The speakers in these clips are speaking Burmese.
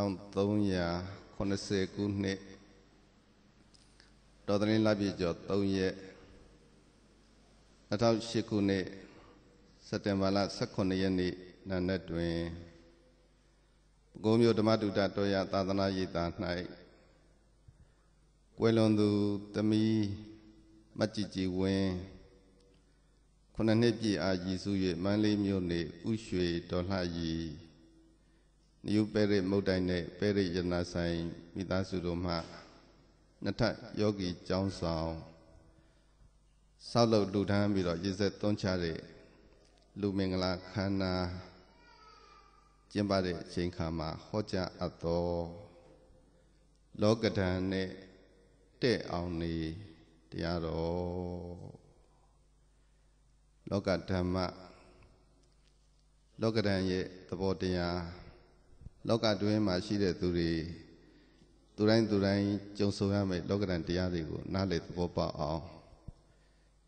1380ခုနှစ်တော်သတင်းလပြည့်ကျော်3ရက်2008ခုနှစ်စက်တင်ဘာလ18ရက်နေ့နံနက်တွင်ပဲခူးမြို့ဓမ္မတုဒ္ဒတော်ရသာသနာရေးတာ၌ကွယ်လွန်သူသမီးမကြည်ကြည်ဝင်းခုနှစ်နှစ်ပြည့်အာရည်စု၍မန်းလေးမြို့နေဥရွှေတော်လှရီ နိယုပဲရမုတ်တိုင်းနဲ့ပဲရယနာဆိုင်မိသားစုတို့မှနှစ်ထပ်ယောဂီကျောင်းဆောင်ဆောက်လုပ်လူထမ်းပြီးတော့ရည်စက်သွန်းချတဲ့လူမင်္ဂလာခန္ဓာကျင်းပတဲ့အချိန်ခါမှာဟောကြားအပ်သောလောကဓာတ်နဲ့တဲ့အောင်နေတရားတော်လောကဓမ္မလောကဓာတ်ရဲ့သဘောတရား လောကတွင်းမှာရှိတဲ့သူတွေသူတိုင်းသူတိုင်းကြုံဆုံရမယ့်လောကဓာတ်တရားတွေကိုနားလည်သဘောပေါက်အောင်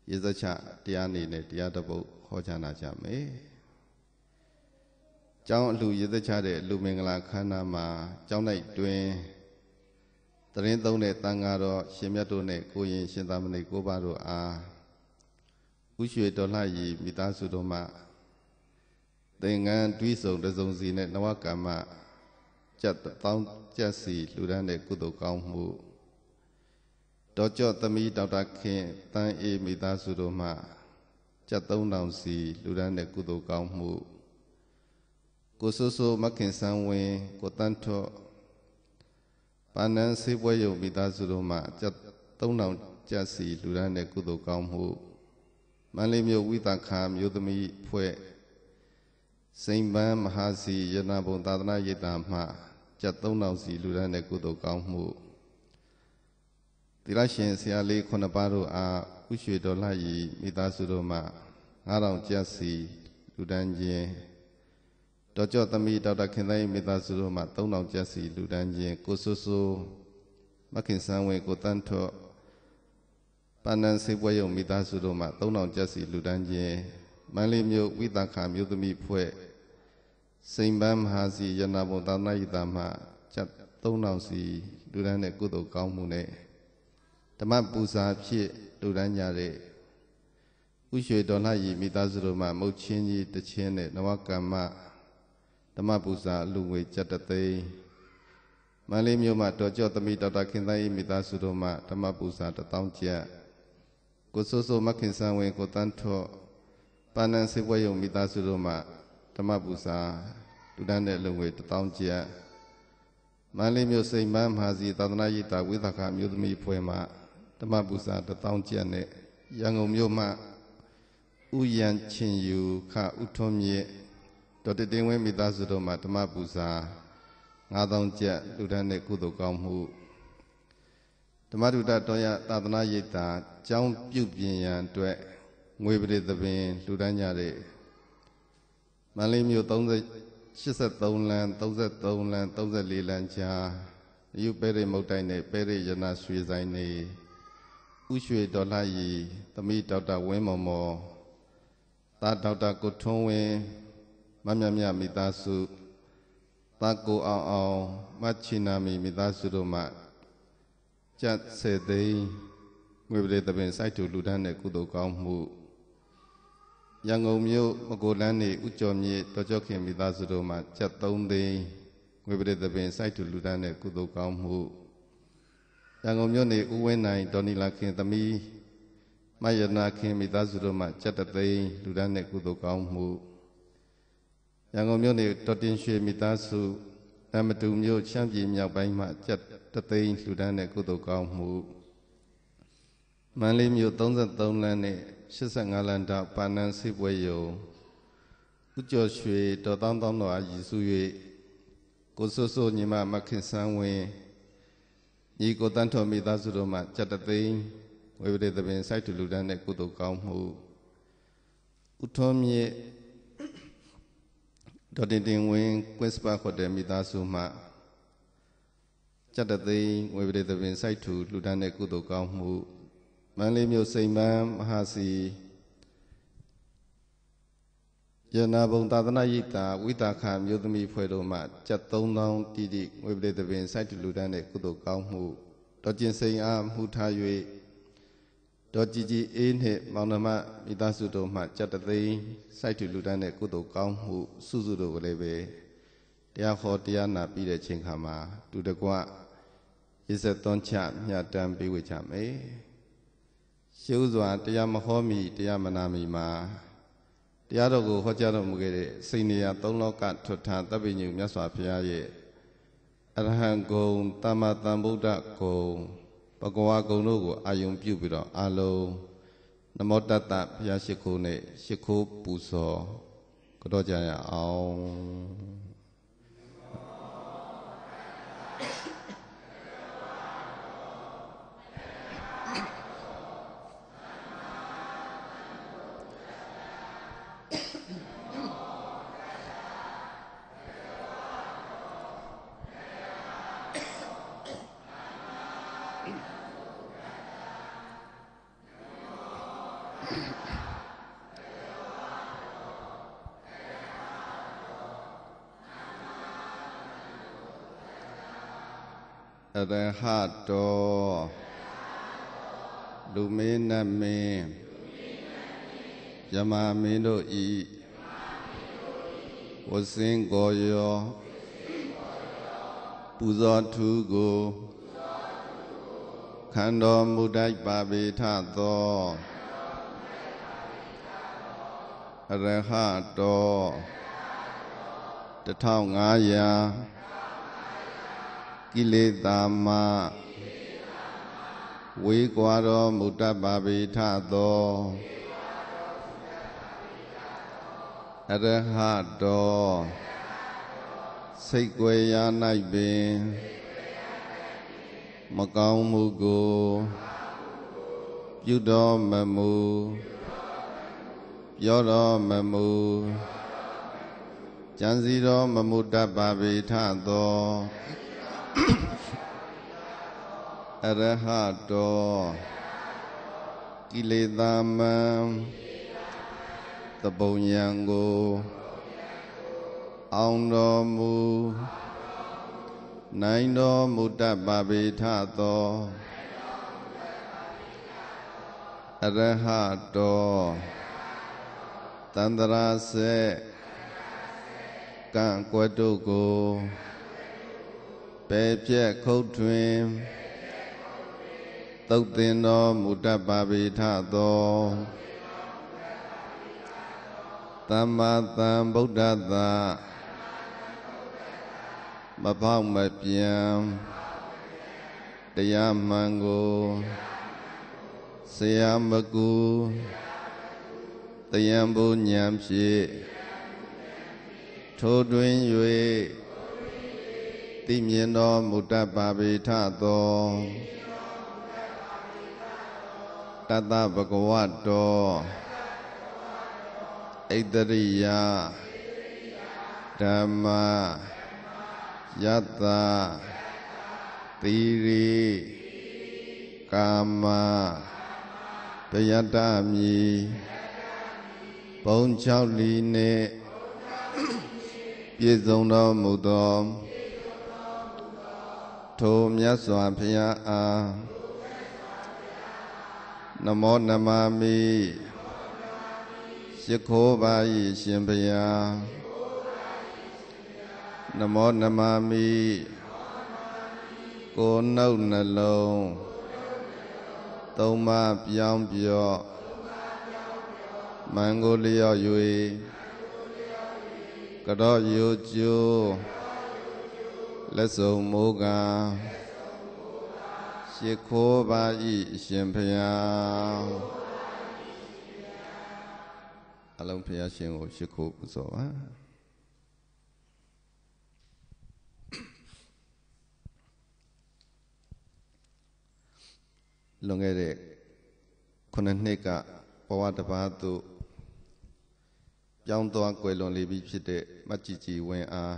ရေစချတရားနေနဲ့တရားတစ်ပုဒ်ဟောကြားနာကြမယ်။ကျောင်းအလှရေစချတဲ့လူမင်္ဂလာခန္ဓာမှာကျောင်း၌တွင်တရင်သုံးတဲ့တန်ဃာတော်ရှင်မြတ်တို့နဲ့ကိုရင်ရှင်သာမဏေကိုပါတို့အားဥရွှေတော်လှရီမိသားစုတို့မှသင်္ကန်းတွီးဆုံတစုံစီနဲ့နဝကမ္မ ကျက်တောင်းကျက်စီလူရန်တဲ့ကုသိုလ်ကောင်းမှုတော်ကြော့သမီးဒေါက်တာခင်တန်းအေးမိသားစုတို့မှကျက်3000စီလူရန်တဲ့ကုသိုလ်ကောင်းမှုကိုဆိုးဆိုးမခင်ဆန်းဝင်းကိုတန်းထော့ပါဏန်းစေးပွဲယုံမိသားစုတို့မှကျက်3000ကျက်စီလူရန်တဲ့ကုသိုလ်ကောင်းမှုမန္တလေးမြို့ဝိသခာမြို့သမီးဖွဲ့စိန်ပန်းမဟာစီယနာဘုံသာသနာရိပ်သာမှ ကျက်3000စီလူရန်တဲ့ကုသိုလ်ကောင်းမှုသီလရှင်ဆရာလေးခုနှစ်ပါးတို့အားဥရွှေတော်လှရီမိသားစုတို့မှ9000ကျက်စီလူဒန်းခြင်းတော်ကြော့သမီးဒေါက်တာခင်သိန်းမိသားစုတို့မှ3000ကျက်စီလူဒန်းခြင်းကိုဆူဆူမခင်ဆန်းဝင်းကိုတန်းထော့ပန္နန်စေပွဲယုံမိသားစုတို့မှ3000ကျက်စီလူဒန်းခြင်းမန္တလေးမြို့ဝိသခာမြို့သမီးဖွဲ့ စိန်ပန်းမဟာစီယနာဘုံသာသနာ့ယတာမှကျပ်3000စီလူဒန်းတဲ့ကုသိုလ်ကောင်းမှုနဲ့ဓမ္မပူဇာဖြစ်လူဒန်းကြတဲ့ဥရွှေတော်လှရီမိသားစုတို့မှမုတ်ချင်းကြီးတချင်းနဲ့နဝကမ္မဓမ္မပူဇာအလူငွေကျပ်တသိန်းမန္တလေးမြို့မှာတော်ကြော့သမီးဒေါက်တာခင်သန်း၏မိသားစုတို့မှဓမ္မပူဇာ1000ကျပ်ကိုစိုးစိုးမခင်ဆန်းဝင်ကိုတန်းထော့ပါဏန်စေပွဲယုံမိသားစုတို့မှ ဓမ္မပူဇာလူဒန်းတဲ့လုံငွေ1000ကျပ်မန္တလေးမြို့စိန်မန်းမဟာစီသာသနာ့ရေးတာဝိသခာမြို့သမီးဖွဲ့မှဓမ္မပူဇာ1000ကျပ်နဲ့ရန်ကုန်မြို့မှဥယံချင်းယူခဥထွန်းမြင့်ဒေါက်တာတင်ဝင်းမိသားစုတို့မှဓမ္မပူဇာ9000ကျပ်လူဒန်းတဲ့ကုသိုလ်ကောင်းမှုဓမ္မဒုတတော်ရသာသနာ့ရေးတာကျောင်းပြုပြင်ရန်အတွက်ငွေပရိသပင်လူဒန်းကြတဲ့ မန္တလေးမြို့30 83လမ်း33လမ်း34လမ်းကြားယူပဲရိမုတ်တိုင်းနဲ့ပဲရိရနာရွှေဆိုင်နေဥရွှေဒေါ်လာရီသမီးဒေါက်တာဝင်းမော်မော်သားဒေါက်တာကိုထွန်းဝင်းမမြမြမိသားစုသားကိုအောင်အောင်မချီနာမီမိသားစုတို့မှကျတ်စေသိန်းငွေပရိသပင်စိုက်တူလူဒန်းတဲ့ကုသိုလ်ကောင်းမှု ရန်ကုန်မြို့မကိုလန်းနေဥကျော်မြေတော်ကျော်ခင်မိသားစုတို့မှကျပ်3သိန်းငွေပရိသပင်စိုက်တူလူဒန်းတဲ့ကုသိုလ်ကောင်းမှုရန်ကုန်မြို့နေဥဝင်းနိုင်ဒေါ်နီလာခင်သမီးမယနာခင်မိသားစုတို့မှကျပ်3သိန်းလူဒန်းတဲ့ကုသိုလ်ကောင်းမှုရန်ကုန်မြို့နေတော်တင်ရွှေမိသားစုအမတူမြို့ချမ်းပြည်မြောက်ပိုင်းမှကျပ်3သိန်းလူဒန်းတဲ့ကုသိုလ်ကောင်းမှုမန္တလေးမြို့33လမ်းနဲ့ 85လန်တာပါဏန်းစိပွဲယုံဥကျော်ရွှေတော်တောင်းတောင်းတော်အားရည်စု၍ကိုဆွဆွညီမမခင်ဆန်းဝင်းညီကိုတန်းတော်မိသားစုတို့မှကြက်တသိန်းဝေဝရေသပင်စိုက်တူလူဒန်းတဲ့ကုသိုလ်ကောင်းမှုဥထုံးမြေဒေါ်တင်တင်ဝင်းကွင်းစပါဟိုတယ်မိသားစုမှကြက်တသိန်းဝေဝရေသပင်စိုက်တူလူဒန်းတဲ့ကုသိုလ်ကောင်းမှု မန္တလေးမြို့စိန်ပန်းမဟာစီယယနာဘုံသာသနာ့ရိပ်သာဝိတာခမြို့သမီးဖွဲ့တို့မှကျပ်3000တိတိငွေပလေသပင်စိုက်တူလူတန်းတဲ့ကုသိုလ်ကောင်းမှုတော်ကျင်စိန်အားမှုထား၍တော်ကြည်ကြည်အေးနှင့်မောင်နှမမိသားစုတို့မှကျပ်တသိန်းစိုက်တူလူတန်းတဲ့ကုသိုလ်ကောင်းမှုစုစုတို့ကိုလည်းပဲတရားဟောတရားနာပြီးတဲ့ချိန်ခါမှာတူတကွရေစက်သွန်ချမြတ်တမ်းပေးဝေကြမယ် ရှုစွာတရားမဟောမီတရားမနာမီမှာတရားတော်ကိုဟောကြားတော်မူခဲ့တဲ့စိန်နေရသုံးလောကထွတ်ထာတပ်ပိညုမြတ်စွာဘုရားရဲ့အရဟံဂုံတမ္မာသမ္ဗုဒ္ဓဂုံပကဝါဂုံတို့ကိုအာယုံပြုပြီးတော့အလုံးနမောတတ္တဘုရားရှိခိုးနဲ့ရှိခိုးပူဇော်ကြောကြရအောင် ရဟတောလူမင်းနတ်မင်းယမမင်းတို့ဤဝစင်ကိုယောပူဇော်ထူးကိုခန္တော်မူတိုက်ပါပေထသောရဟတော1500 ကိလေသာမဝေကွာတော်မူတတ်ပါပေထသောအရဟတောစိတ်ွယ်ရာ၌ပင်မကောင်းမှုကိုပြုတော်မမူပြောတော်မမူကြံစီတော်မမူတတ်ပါပေထသော အရဟတောကိလေသာမံသပုံယံကိုအောင်တော်မူနိုင်တော်မူတတ်ပါပေထသောအရဟတောတန္တရာစေကံကွတ်တို့ကိုပေပြက်ခုတ်ထွင် သုတ်တင်တော်မူတတ်ပါပေထသောသမ္မာသမ္ဗုဒ္ဓသာမဖောက်မပြန်တရားမှန်ကိုဆရာမကူတယံဘုညံဖြင့်ထိုတွင်၍သိမြင်တော်မူတတ်ပါပေထသော တတဗကဝတောဣတရိယဓမ္မယတ္တသီရိကာမပယတ္တမီဘုံ၆လီနှင့်ပြည့်စုံတော်မူသောထိုမြတ်စွာဘုရားအား နမောနမမိရှိခိုးပါ၏ရှင်ဘုရားနမောနမမိကိုနှုတ်နှလုံးသုံးပါးပြောင်းပြော့မန်ကိုလျော့၍ကြော့ရိုးကျိုးလက်စုံမိုးက ရှ िख ိုးပါဤရှင်ဖျားအလုံးဖျားရှင်ကိုရှ िख ိုးပူဇော်ပါလွန်ခဲ့တဲ့ခုနှစ်နှစ်ကဘဝတစ်ပါးသို့ပြောင်းသွားကွယ်လွန်လေပြီဖြစ်တဲ့မတ်ကြည်ကြည်ဝင်းအား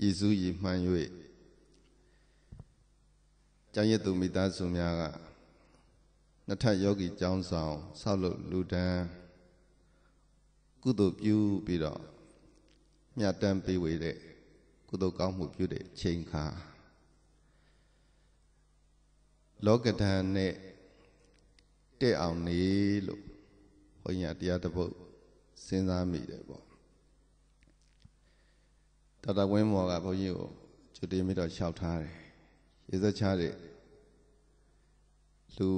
ရည်စူးရည်မှန်း၍ ကျောင်းရည်သူမိသားစုများကနှစ်ထပ်ယောဂီကျောင်းဆောင်ဆောက်လုပ်လူဒန်းကုသိုလ်ပြုပြီးတော့မြတ်တမ်းပေးဝေတဲ့ကုသိုလ်ကောင်းမှုပြုတဲ့ချိန်ခါလောကဓာတ်နဲ့တဲ့အောင်နေလို့ဘုန်းကြီးကတရားတစ်ပုဒ်စဉ်းစားမိတယ်ပေါ့တတဝင်းမော်ကဘုန်းကြီးကိုကျွတင်ပြီးတော့လျှောက်ထားတယ် ရေစက်ချတဲ့လူ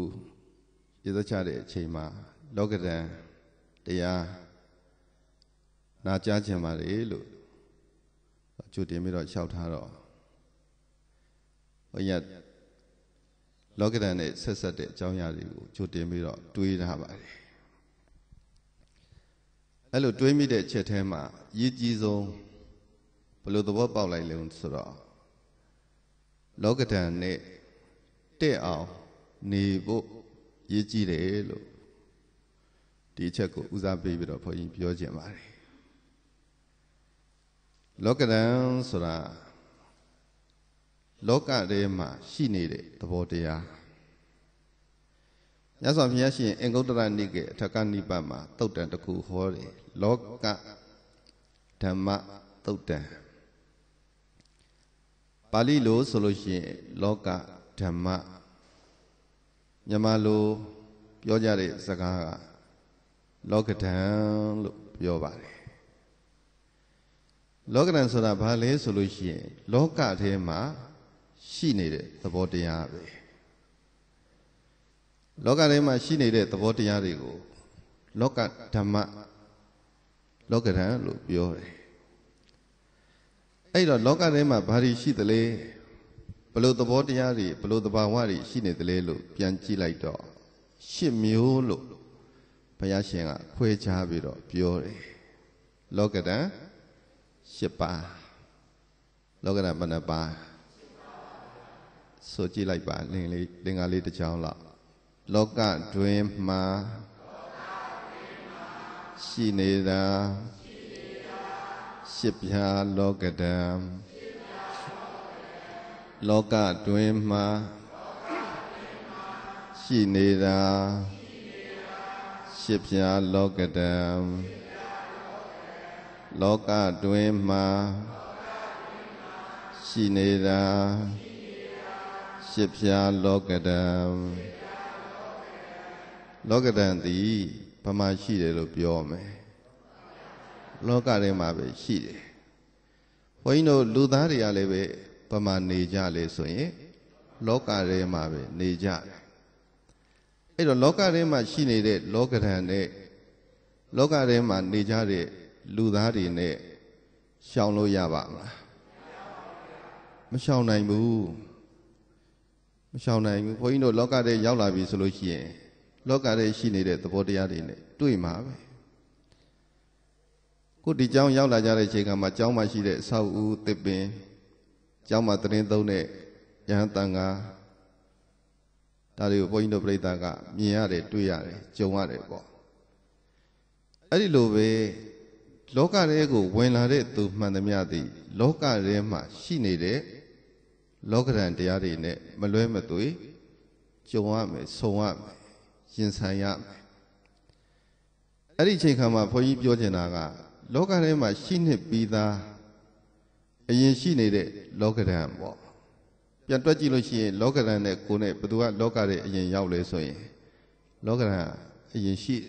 ရေစက်ချတဲ့အချိန်မှာ လောကဓာတ်တရားနာကြားခြင်းပါလေလို့ကျွတင်ပြီးတော့လျှောက်ထားတော့ဘုန်းကြီးလောကဓာတ်နဲ့ဆက်ဆက်တဲ့အကြောင်းအရာတွေကိုကျွတင်ပြီးတော့တွေးထားပါတယ်အဲ့လိုတွေးမိတဲ့ချက်ထဲမှာရည်ကြီးဆုံးဘယ်လိုသဘောပေါက်လိုက်လဲဆိုတော့ လောကဓာတ်နဲ့တဲ့အောင်နေဖို့ရည်ကြီးတယ်လို့ဒီအချက်ကိုဦးစားပေးပြီးတော့ဘုန်းကြီးပြောခြင်းပါတယ်လောကဓာတ်ဆိုတာလောကထဲမှာရှိနေတဲ့သဘောတရားမြတ်စွာဘုရားရှင်အင်္ဂုတ္တရနိကေအထကနိပတ်မှာတုတ်တန်တစ်ခုဟောတယ်လောကဓမ္မတုတ်တန် ပါဠိလိုဆိုလို့ရှိရင်လောကဓမ္မမြန်မာလိုပြောကြတဲ့စကားကလောကဓာန်လို့ပြောပါတယ်လောကဓာန်ဆိုတာဘာလဲဆိုလို့ရှိရင် လောကထဲမှာရှိနေတဲ့သဘောတရားပဲလောကထဲမှာရှိနေတဲ့သဘောတရားတွေကိုလောကဓမ္မလောကဓာတ်လို့ပြောတယ် အဲ့တော့လောကထဲမှာဘာတွေရှိသလဲဘလို့သဘောတရားတွေဘလို့သဘာဝတွေရှိနေသလဲလို့ပြန်ကြည့်လိုက်တော့ရှစ်မျိုးလို့ဘုရားရှင်ကခွဲခြားပြီးတော့ပြောတယ်လောကဓာတ်ရှစ်ပါးလောကဓာတ်ဘယ်နှပါးဆိုကြည့်လိုက်ပါလင်လေးလင်္ကာလေးတစ်ချောင်းလောက်လောကတွင်မှာရှိနေတာ ရှိပြာလောကတံလောကတွင်မှာရှိနေတာရှိပြာလောကတံလောကတွင်မှာရှိနေတာရှစ်ဖြာလောကတံလောကတံသည်ဘာမှရှိတယ်လို့ပြောမယ် လောကထဲမှာပဲရှိတယ်ဘုန်းကြီးတို့လူသားတွေကလည်းပဲဘာမှနေကြလေဆိုရင် လောကထဲမှာပဲနေကြတယ်အဲ့တော့လောကထဲမှာရှိနေတဲ့လောကဓာတ်နဲ့လောကထဲမှာနေကြတဲ့လူသားတွေနဲ့ရှောင်လို့ရပါမလားမရှောင်နိုင်ဘူးမရှောင်နိုင်ဘူးဘုန်းကြီးတို့လောကထဲရောက်လာပြီဆိုလို့ရှိရင် လောကထဲရှိနေတဲ့သဘောတရားတွေနဲ့တွေ့မှာပဲ ခုဒီကျောင်းရောက်လာကြတဲ့အချိန်ကမှကျောင်းမှာရှိတဲ့အဆောက်အဦတစ်ပင်ကျောင်းမှာတရင်သုံးတဲ့ရဟန်းတန်ခါဒါတွေကိုဘုန်းကြီးတို့ပြိဿကမြင်ရတယ်တွေ့ရတယ်ကြုံရတယ်ပေါ့အဲ့ဒီလိုပဲလောကထဲကိုဝင်လာတဲ့သူမှန်သမျှသည် လောကထဲမှာရှိနေတဲ့လောကဓာန်တရားတွေနဲ့မလွဲမသွေကြုံရမယ်ဆုံရမယ်ရင်ဆိုင်ရမယ်အဲ့ဒီအချိန်ခါမှာဘုန်းကြီးပြောချင်တာက လောကထဲမှာရှိနေပြီးသားအရင်ရှိနေတဲ့လောကဓာတ်ပေါ့ပြန်တွက်ကြည့်လို့ရှိရင်လောကဓာတ်နဲ့ကိုယ်နဲ့ဘယ်သူကလောကရဲ့အရင်ရောက်လဲဆိုရင်လောကဓာတ်အရင်ရှိတယ်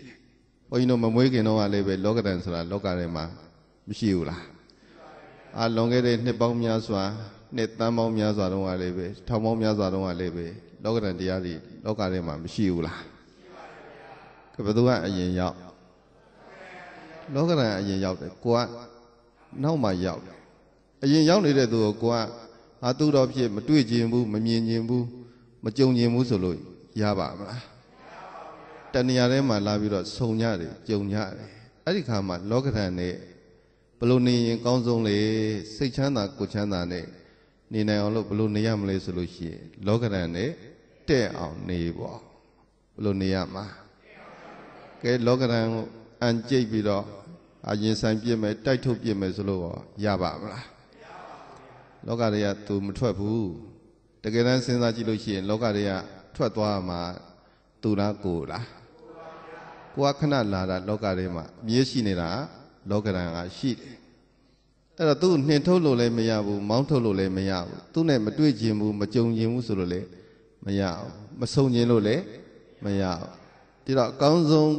ဘုန်းကြီးတို့မမွေးခင်တော့ကလည်းပဲလောကဓာတ်ဆိုတာလောကထဲမှာမရှိဘူးလားအာလွန်ခဲ့တဲ့နှစ်ပေါင်းများစွာနှစ်တန်းပေါင်းများစွာတုန်းကလည်းပဲထောင်ပေါင်းများစွာတုန်းကလည်းပဲလောကဓာတ်တရားတွေလောကထဲမှာမရှိဘူးလားကဘယ်သူကအရင်ရောက် လောကဓာတ်အရင်ရောက်တယ်ကိုကနောက်မှရောက်တယ်အရင်ရောက်နေတဲ့သူကိုကိုကအာသူတော်ဖြစ်မတွေ့ခြင်းဘူးမမြင်ခြင်းဘူးမကြုံခြင်းဘူးဆိုလို့ရပါမလားတဏှာထဲမှာလာပြီးတော့ဆုံကြတယ်ကြုံကြတယ်အဲ့ဒီခါမှာလောကဓာတ်နဲ့ဘလို့နေရင်ကောင်းဆုံးလေစိတ်ချမ်းသာကိုချမ်းသာနဲ့နေနိုင်အောင်လို့ဘလို့နေရမလဲဆိုလို့ရှိရင်လောကဓာတ်နဲ့တဲ့အောင်နေပေါ့ဘလို့နေရမှာကဲလောကဓာတ်ကို အန်ကြိတ်ပြီးတော့အရင်ဆိုင်ပြစ်မယ်တိုက်ထုတ်ပြစ်မယ်ဆိုလို့ရပါမလားလောကတွေက तू မထွက်ဘူးတကယ်တမ်းစဉ်းစားကြည့်လို့ရှိရင် လောကတွေကထွက်သွားမှာ तू လားကိုလားကိုကခဏလာတာလောကထဲမှာအမြဲရှိနေတာလောကဓာတ်ကရှိတယ်အဲ့တော့သူ့နှင်ထုတ်လို့လည်းမရဘူးမောင်းထုတ်လို့လည်းမရဘူးသူနဲ့မတွေ့ခြင်းဘူးမကြုံခြင်းဘူးဆိုလို့လည်းမရဘူးမဆုံခြင်းလို့လည်းမရဘူးဒီတော့အကောင်းဆုံး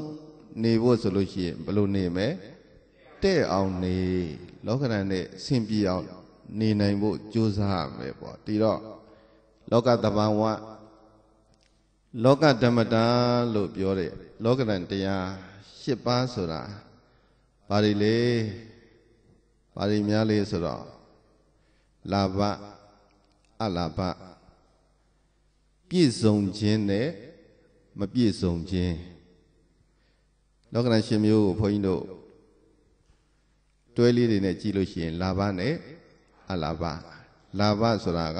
နေဖို့ဆိုလို့ရှိရင်ဘယ်လိုနေမလဲတဲ့အောင်နေလောကဓာတ်နဲ့ဆင်ပြေအောင်နေနိုင်ဖို့ကြိုးစားရမယ်ပေါ့ဒီတော့လောကတဘာဝလောကဓမ္မတာလို့ပြောတယ်လောကဓာတ်တရား၈ပါးဆိုတာဘာတွေလဲဘာတွေများလဲဆိုတော့လာဘအလာဘပြည့်စုံခြင်းနဲ့မပြည့်စုံခြင်း လောကဓာတ်ရှင်မျိုးကိုဘုန်းကြီးတို့တွဲလေးတွေနဲ့ကြည့်လို့ရှိရင် လာဘနဲ့အလာဘလာဘဆိုတာက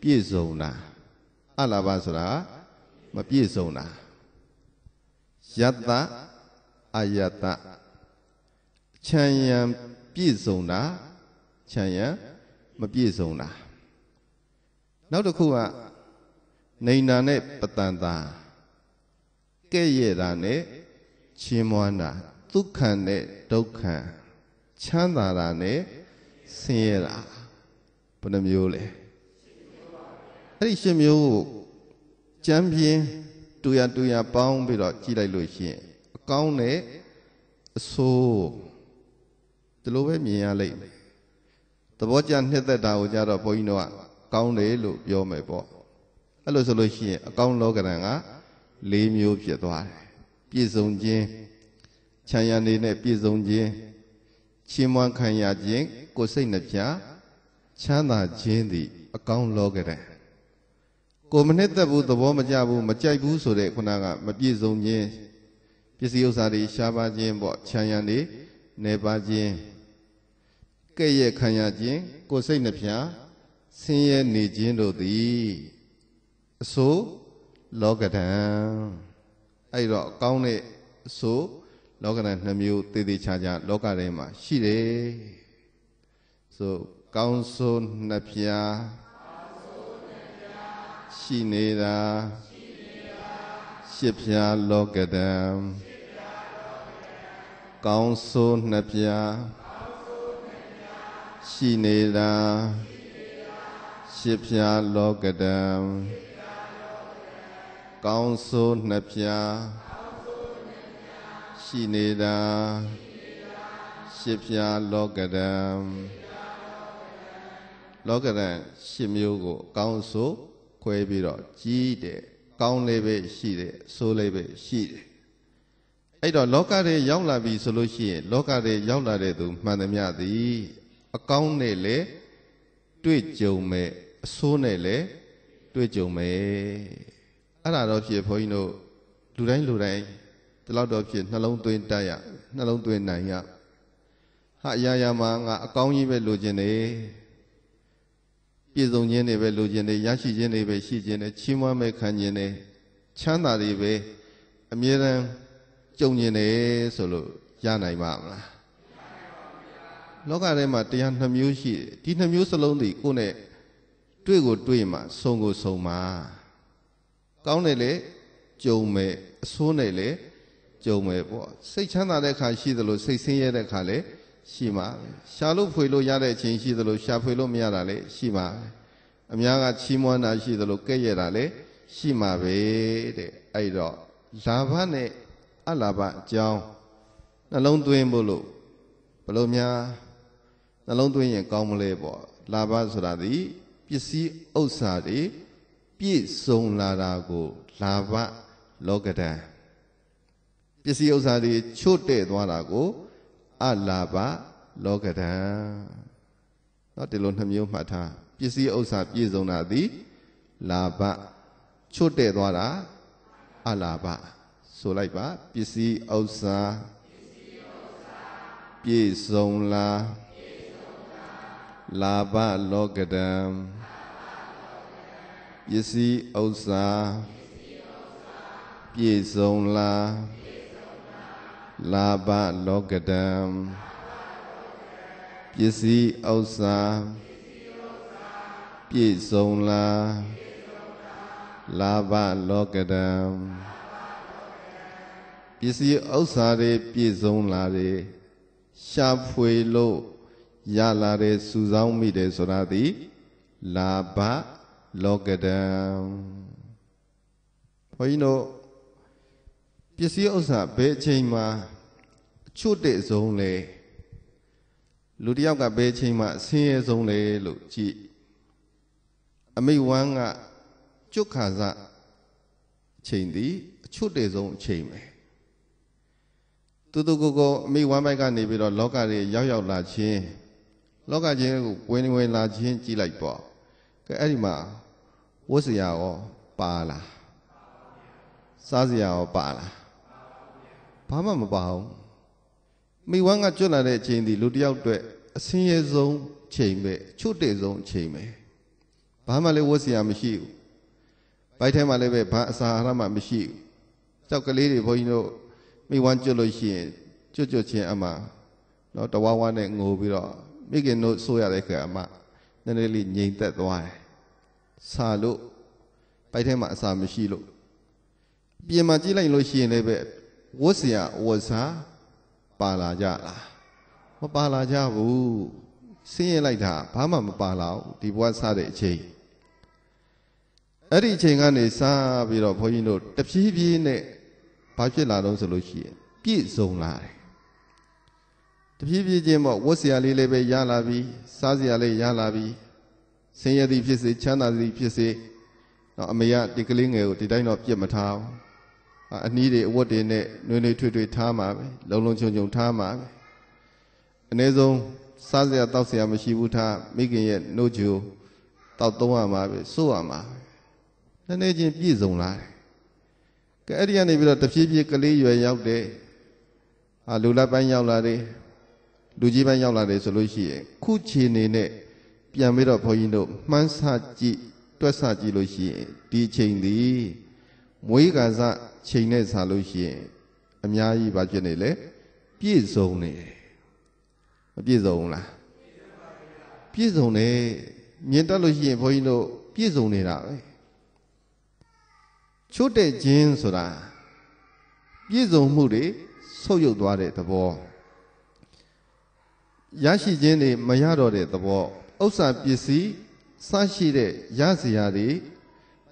ပြည့်စုံတာအလာဘဆိုတာကမပြည့်စုံတာယတ္တအယတ္တချမ်းရံပြည့်စုံတာချမ်းရံမပြည့်စုံတာနောက်တစ်ခုကနေနာနဲ့ပတန်တာကဲ့ရဲ့တာနဲ့ ချီးမွမ်းတာဒုက္ခနဲ့ဒုက္ခချမ်းသာတာနဲ့ဆင်းရဲတာဘယ်နှမျိုးလဲအဲ့ဒီရှင်မျိုးကိုကြမ်းပြင်းတူရတူရပေါင်းပြီးတော့ကြည့်လိုက်လို့ရှိရင်အကောင်းနဲ့အဆိုးဒီလိုပဲမြင်ရလိမ့်မယ်သဘောကျနှစ်သက်တာကိုကြတော့ဘုန်းကြီးတို့ကကောင်းတယ်လို့ပြောမယ်ပေါ့အဲ့လိုဆိုလို့ရှိရင်အကောင်းလောကရန်က၄မျိုးဖြစ်သွားတယ် ပြည့်စုံခြင်းချမ်းရနေနဲ့ပြည့်စုံခြင်းချီးမွမ်းခံရခြင်းကိုယ်စိတ်နှပြချမ်းသာခြင်းသည် အကောင်းလောကရန်ကိုမနှစ်သက်ဘူးသဘောမကျဘူးမကြိုက်ဘူးဆိုတဲ့ခုနကမပြည့်စုံခြင်းပစ္စည်းဥစ္စာတွေရှားပါခြင်းပေါ့ခြံရံတွေနေပါခြင်းကဲ့ရဲ့ခံရခြင်းကိုယ်စိတ်နှဖျားဆင်းရဲနေခြင်းတို့သည်အဆိုးလောကဓာန် အဲ့တော့အကောင်းတဲ့အဆိုးလောကဓာန်နှမျိုးတည်တည်ချာချာလောကထဲမှာရှိတယ်ဆိုကောင်းဆိုးနှဖျားရှိနေတာရှစ်ဖြာလောကတံကောင်းဆိုးနှစ်ဖြာရှိနေတာရှစ်ဖြာလောကတံ ကောင်းဆိုးနှစ်ဖြာရှိနေတာရှစ်ဖြာလောကတံလောကတံရှစ်မျိုးကိုအကောင်းဆိုးခွဲပြီးတော့ကြီးတယ်ကောင်းလေးပဲရှိတယ်ဆိုးလေးပဲရှိတယ်အဲ့တော့လောကထဲရောက်လာပြီဆိုလို့ရှိရင်လောကထဲရောက်လာတဲ့သူမှန်သမျှသည်အကောင်းနဲ့လေတွေ့ကြုံမဲ့အဆိုးနဲ့လေတွေ့ကြုံမဲ့ အဲ့ဒါတော့ဖြစ်ဘုန်းကြီးတို့လူတိုင်းလူတိုင်းဒီလောက်တော့ဖြစ်နှလုံးသွင်းတတ်ရနှလုံးသွင်းနိုင်ရဟာအရာရာမှာငါအကောင်းကြီးပဲလိုချင်တယ်ပြည့်စုံခြင်းတွေပဲလိုချင်တယ်ရရှိခြင်းတွေပဲရှိခြင်းတယ်ချီးမွမ်းမဲ့ခံခြင်းတယ်ချမ်းသာတွေပဲအမြဲတမ်းကြုံခြင်းတယ်ဆိုလို့ရနိုင်ပါမလားလောကထဲမှာတရားနှစ်မျိုးရှိတယ်ဒီနှစ်မျိုးစလုံးဒီကိုယ်နဲ့တွေ့ကိုတွေ့မှဆုံကိုဆုံမှာ ကောင်းတယ်လေကြုံမဲ့အဆိုးနဲ့လေကြုံမဲ့ပေါ့စိတ်ချမ်းသာတဲ့ခါရှိသလိုစိတ်ဆင်းရဲတဲ့ခါလည်းရှိမှာရှာလို့ဖွေလို့ရတဲ့အချိန်ရှိသလိုရှာဖွေလို့မရတာလည်းရှိမှာအများကချီးမွမ်းတာရှိသလိုကဲ့ရဲ့တာလည်းရှိမှာပဲတဲ့အဲ့တော့လာဘနဲ့အလာဘအကြောင်းနှလုံးသွင်းဖို့လို့ဘလို့များနှလုံးသွင်းရင်ကောင်းမလဲပေါ့လာဘဆိုတာဒီပစ္စည်းဥစ္စာတွေ ပြည့်စုံလာတာကိုလာဘလောကဒံပစ္စည်းဥစ္စာတွေချွတ်တဲ့သွားတာကိုအလာဘလောကဓာเนาะဒီလိုနှမျိုးမှတ်ထားပစ္စည်းဥစ္စာပြည့်စုံတာသည်လာဘချွတ်တဲ့သွားတာအလာဘဆိုလိုက်ပါပစ္စည်းဥစ္စာပြည့်စုံလာလာဘလောကဓာ ပစ္စည်းဥစ္စာပြည့်စုံလာလာဘလောကတံပစ္စည်းဥစ္စာပြည့်စုံလာလာဘလောကတံပပစ္စည်းဥစ္စာတွေပြည့်စုံလာတယ်ရှာဖွေလို့ရလာတဲ့စုဆောင်းမိတယ်ဆိုတာဒီလာဘ လောကဒံဘုန်းကြီးတို့ပစ္စည်းဥစ္စာဘယ်အချိန်မှာအချွတ်တဲ့ဆုံးလဲလူတစ်ယောက်ကဘယ်အချိန်မှာအဆင်းရဲဆုံးလဲလို့ကြည့်အမိဝမ်းကကျွတ်ခါစအချိန်ဒီအချွတ်တဲ့ဆုံးအချိန်ပဲတူတူကိုကိုအမိဝမ်းဘက်ကနေပြီးတော့လောကတွေရောက်ရောက်လာခြင်းလောကချင်းကိုဝင်ဝင်လာခြင်းကြည့်လိုက်ပေါ့ကဲအဲ့ဒီမှာ ဝတ်စရာရောပါလားစားစရာရောပါလားဘာမှမပါဘူးမိဝမ်းကကျွတ်လာတဲ့အချိန်ဒီလူတစ်ယောက်အတွက်အဆင်းရဲဆုံးချိန်ပဲချွတ်တဲ့ဆုံးချိန်ပဲဘာမှလည်းဝတ်စရာမရှိဘူးဘိုက်ထဲမှာလည်းပဲဘာအစာအာဟာရမှမရှိဘူးကြောက်ကလေးတွေဘုန်းကြီးတို့မိဝမ်းကျွတ်လို့ရှိရင်ကျွတ်ကျွတ်ချင်းအမှတော့တဝါဝါနဲ့ငိုပြီးတော့မိခင်တို့ဆိုရတဲ့ခါအမှနည်းနည်းလေးငြိမ်သက်သွားတယ် စာလို့ဘိုက်ထဲမှာအစာမရှိလို့ပြင်မှာကြည့်လိုက်လို့ရှိရင်လည်းပဲဝတ်စရာဝတ်စားပါလာကြလားမပါလာကြဘူးဆင်းရဲလိုက်တာဘာမှမပါလာဘူးဒီဘဝစားတဲ့အချိန်အဲ့ဒီအချိန်ကနေစားပြီးတော့ဘုန်းကြီးတို့တဖြည်းဖြည်းနဲ့ဘာဖြစ်လာတော့ဆိုလို့ရှိရင်ပြည့်စုံလာတယ်တဖြည်းဖြည်းချင်းပေါ့ဝတ်စရာလေးလည်းပဲရလာပြီစားစရာလေးရလာပြီ ဆင်းရဲသည်ဖြစ်စေချမ်းသာသည်ဖြစ်စေတော့အမေကဒီကလေးငယ်ကိုဒီတိုင်းတော့ပြစ်မထားဘူးအနီးတွေအဝတ်တွေနဲ့နှွေးနှွေးထွေးထွေးထားမှာပဲလုံလုံချုံချုံထားမှာပဲအနည်းဆုံးစားစရာတောက်စရာမရှိဘူးထားမိခင်ရဲ့နှုတ်ချိုတောက်သုံးရမှာပဲစိုးရမှာပဲနည်းနည်းချင်းပြည့်စုံလာတယ်ကဲအဲ့ဒီကနေပြီးတော့တဖြည်းဖြည်းကလေးရွယ်ရောက်တယ်ဟာလူလက်ပိုင်းရောက်လာတယ်လူကြီးပိုင်းရောက်လာတယ်ဆိုလို့ရှိရင်ခုခြေနေနဲ့ ပြန်ပြီးတော့ဘုန်းကြီးတို့မှန်းဆကြည့်တွက်ဆကြည့်လို့ရှိရင်ဒီချိန်ဒီမွေးကစားချိန်နဲ့ဆာလို့ရှိရင်အများကြီးဘာဖြစ်နေလဲပြည့်စုံနေတယ်မပြည့်စုံဘူးလားပြည့်စုံတယ်မြင်တတ်လို့ရှိရင်ဘုန်းကြီးတို့ပြည့်စုံနေတာပဲချို့တဲ့ခြင်းဆိုတာပြည့်စုံမှုတွေဆုပ်ယုပ်သွားတဲ့သဘောရရှိခြင်းတွေမရတော့တဲ့သဘော ဥစ္စာပစ္စည်းစရှိတဲ့ရစရာတွေ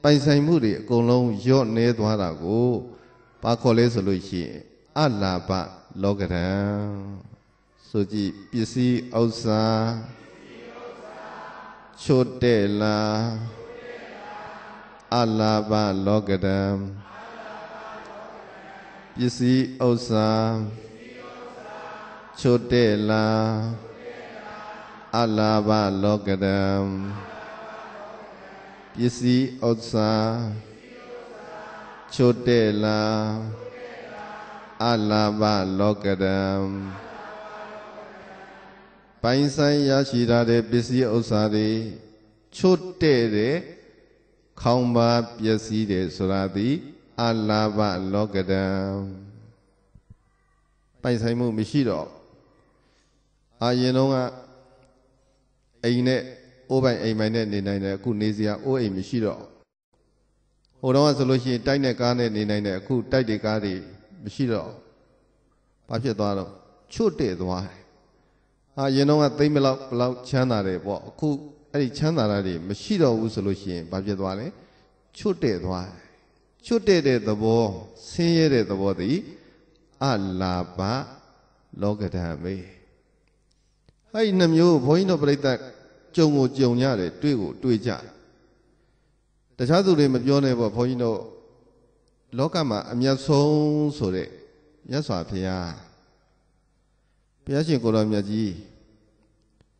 ပိုင်ဆိုင်မှုတွေအကုန်လုံးယော့နေသွားတာကိုဘာခေါ်လဲဆိုလို့ရှိရင်အလာဘလောကရံဆိုကြည့်ပစ္စည်းဥစ္စာချို့တဲ့လားအလာဘလောကရံပစ္စည်းဥစ္စာချို့တဲ့လား အလာဘလောကရံပစ္စည်းဥစ္စာချို့တဲ့လားအလာဘလောကရံပိုင်ဆိုင်ရရှိထားတဲ့ပစ္စည်းဥစ္စာတွေချို့တဲ့တဲ့ခေါင်းပါပျက်စီးတယ်ဆိုတာသည်အလာဘလောကရံပိုင်ဆိုင်မှုမရှိတော့အာရင်တော့က အိမ်နဲ့အိုးပိုင်အိမ်ပိုင်နဲ့နေနိုင်တယ်အခုနေစရာအိုးအိမ်မရှိတော့ဟိုတော့ကဆိုလို့ရှိရင်တိုက်တဲ့ကားနဲ့နေနိုင်တယ်အခုတိုက်တဲ့ကားတွေမရှိတော့ဘာဖြစ်သွားတော့ချွတ်တဲ့သွားတယ်အာရင်တော့ကသိမ့်မလောက်ဘလောက်ချမ်းသာတယ်ပေါ့အခုအဲ့ဒီချမ်းသာတာတွေမရှိတော့ဘူးဆိုလို့ရှိရင်ဘာဖြစ်သွားလဲချွတ်တဲ့သွားတယ်ချွတ်တဲ့တဲ့သဘောဆင်းရဲတဲ့သဘောသည်အလာဘလောကဓာမေ အဲ့ဒီနှမျိုးဘုန်းကြီးတို့ပြိဿကြုံကိုကြုံရတယ်တွေ့ကိုတွေ့ကြတခြားသူတွေမပြောနဲ့ပေါ့ဘုန်းကြီးတို့လောကမှာအမျက်ဆုံးဆိုတဲ့မြတ်စွာဘုရားဘုရားရှင်ကိုတော်မြတ်ကြီး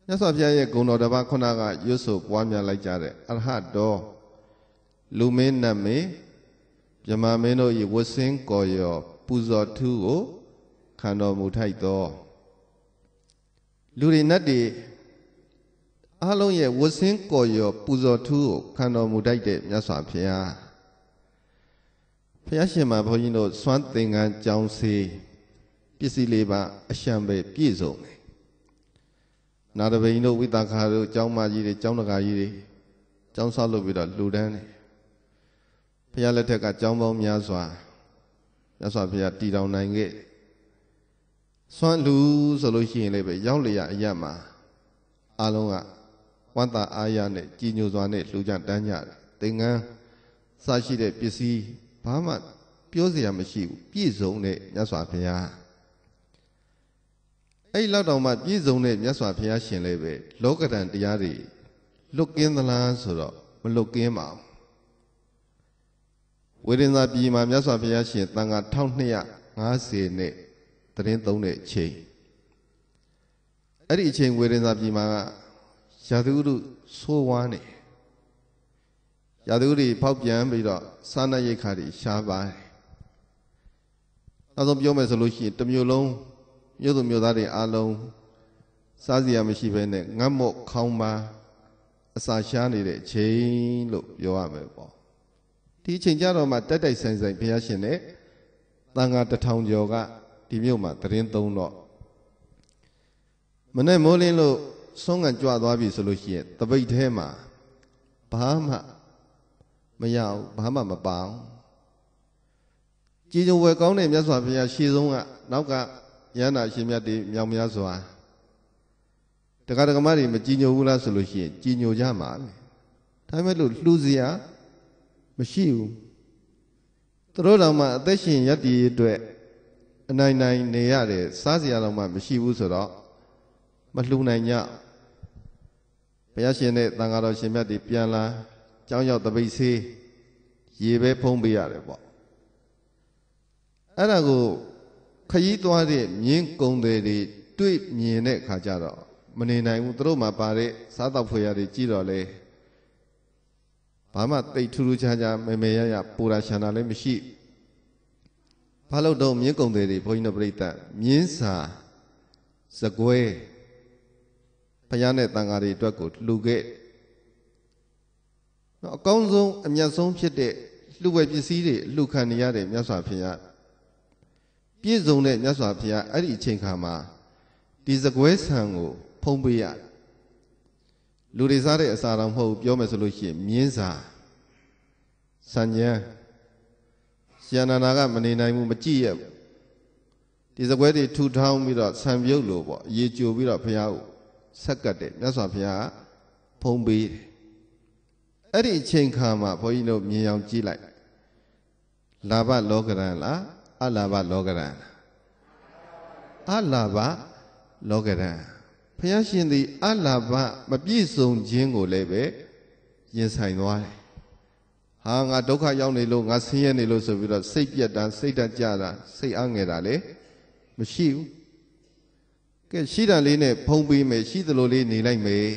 မြတ်စွာဘုရားရဲ့ဂုဏ်တော်တစ်ပါးခုနကရွတ်ဆိုပွားများလိုက်ကြတဲ့အရဟတ်တော်လူမင်းနတ်မေမြမမင်းတို့၏ဝတ်စင်းကော်ရောပူဇော်ထူးကိုခံတော်မူထိုက်သော လူတွေနတ်တွေအားလုံးရဲ့ဝတ်စင်းကော်ရောပူဇော်ထူးကိုခံတော်မူထိုက်တဲ့မြတ်စွာဘုရားဘုရားရှင်မှာဘုန်းကြီးတို့စွမ်းသင်္ကန်းကြောင်းစေးပစ္စည်းလေးပါအရှံပဲပြည့်စုံတယ်နာတပိန်တို့ဝိသခါတို့ကျောင်းမကြီးတွေကျောင်းတကာကြီးတွေကျောင်းဆောက်လုပ်ပြီးတော့လှူဒန်းတယ်ဘုရားလက်ထက်ကကျောင်းပေါင်းများစွာမြတ်စွာဘုရားတည်တောင်နိုင်ခဲ့ စွမ်းလူဆိုလို့ရှိရင်လည်းပဲရောက်လျက်အရတ်မှာအလုံးကဝန္တာအာရနဲ့ကြည်ညိုစွာနဲ့လှူကြတန်းကြတယ်သင်္ကန်းစရှိတဲ့ပစ္စည်းဘာမှပြောစရာမရှိဘူးပြည့်စုံတဲ့မြတ်စွာဘုရားအဲ့လောက်တောင်မှပြည့်စုံတဲ့မြတ်စွာဘုရားရှင်လည်းပဲလောကဓာတ်တရားတွေလွတ်ကင်းသလားဆိုတော့မလွတ်ကင်းပါဘူးဝေဒင်သာပြည်မှာမြတ်စွာဘုရားရှင်တန်ခါ1250နဲ့ တရင်သုံးတဲ့အချိန်အဲ့ဒီအချိန်ဝေဒင်သာပြည်မှာကရာသီဥတုဆိုးဝါးနေရာသီဥတုတွေဖောက်ပြန်ပြီးတော့စားနပ်ရိက္ခာတွေရှားပါတယ်နောက်ဆုံးပြောမယ်ဆိုလို့ရှိရင်တစ်မျိုးလုံးမြို့သူမြို့သားတွေအားလုံးစားစရာမရှိဘဲနဲ့ငတ်မော့ခေါင်းပါအစာရှားနေတဲ့အချိန်လို့ပြောရမယ်ပေါ့ဒီအချိန်ကြတော့မှတက်တိုက်ဆိုင်ဆိုင်ဘုရားရှင်နဲ့တန်ခါတထောင်ကျော်က ဒီမြို့မှာသတင်းသုံးတော့မနဲ့မိုးလင်းလို့ဆုံးကန်ကြွသွားပြီဆိုလို့ရှိရင်တပိတ်ထဲမှာဘာမှမရဘူးဘာမှမပအောင်ကြည်ကြုံဝယ်ကောင်းတဲ့မြတ်စွာဘုရားရှေ့ဆုံးကနောက်ကရဟန္တာရှင်မြတ်တွေမြောင်များစွာတက္ကရာကမတွေမကြည်ညိုဘူးလားဆိုလို့ရှိရင်ကြည်ညိုကြမှာပဲဒါပေမဲ့လို့လှူစရာမရှိဘူးသူတို့တော်မှအသက်ရှင်ရည်တည်အတွက် အနိုင်နိုင်နေရတယ်စားစရာတော့မှမရှိဘူးဆိုတော့မလှူနိုင်ကြဘုရားရှင်နဲ့တန်ဃာတော်ရှင်မြတ်တွေပြန်လာကြောင်းရောက်တပိတ်ဆေးရေပဲဖုံးပေးရတယ်ပေါ့အဲ့ဒါကိုခရီးသွားတဲ့မြင်းကုံတွေတွေတွေ့မြင်တဲ့အခါကျတော့မနေနိုင်ဘူးသူတို့မှပါတဲ့စားတော့ဖွေရတွေကြည့်တော့လေဘာမှတိတ်ထူးထူးခြားခြားမေမေရရပူရာချန်တာလည်းမရှိဘာ လို့တော့မြင်းကုံတွေတွေဘုန်းကြီးတို့ပြိတ္တမြင်းစာစကွဲဘုရားနဲ့တန်ဃာတွေအတွက်ကိုလှူခဲ့နော်အကောင်းဆုံးအမြတ်ဆုံးဖြစ်တဲ့လှူဝဲပစ္စည်းတွေလှူခံနေရတဲ့မြတ်စွာဘုရားပြည့်စုံတဲ့မြတ်စွာဘုရားအဲ့ဒီအချိန်ခါမှာဒီစကွဲဆံကိုဖုံးပေးရလူတွေစားတဲ့အစာတော်မဟုတ်ပြောမယ်ဆိုလို့ရှိရင်မြင်းစာစံကြံဆီ ယနာနာကမနေနိုင်ဘူးမကြည့်ရဘူးဒီစကွဲတွေထူထောင်းပြီးတော့ဆံပြုတ်လို့ပေါ့ရေကြိုပြီးတော့ဘုရားကိုဆက်ကတ်တယ်မြတ်စွာဘုရားဖုံးပေးတယ်အဲ့ဒီအချိန်ခါမှာဘုန်းကြီးတို့မြင်အောင်ကြည့်လိုက်လာဘလောကရန်လားအလာဘလောကရန်အလာဘလောကရန်ဘုရားရှင်သည်အလာဘမပြည့်စုံခြင်းကိုလည်းပဲရင်ဆိုင်သွားတယ် ဟာငါဒုက္ခရောက်နေလို့ငါဆင်းရဲနေလို့ဆိုပြီးတော့စိတ်ပြက်တာစိတ်တကြတာစိတ်အားငယ်တာလေမရှိဘူးကဲရှိတာလေးနဲ့ဖုံးပေးမယ်ရှိသလိုလေးနေလိုက်မယ်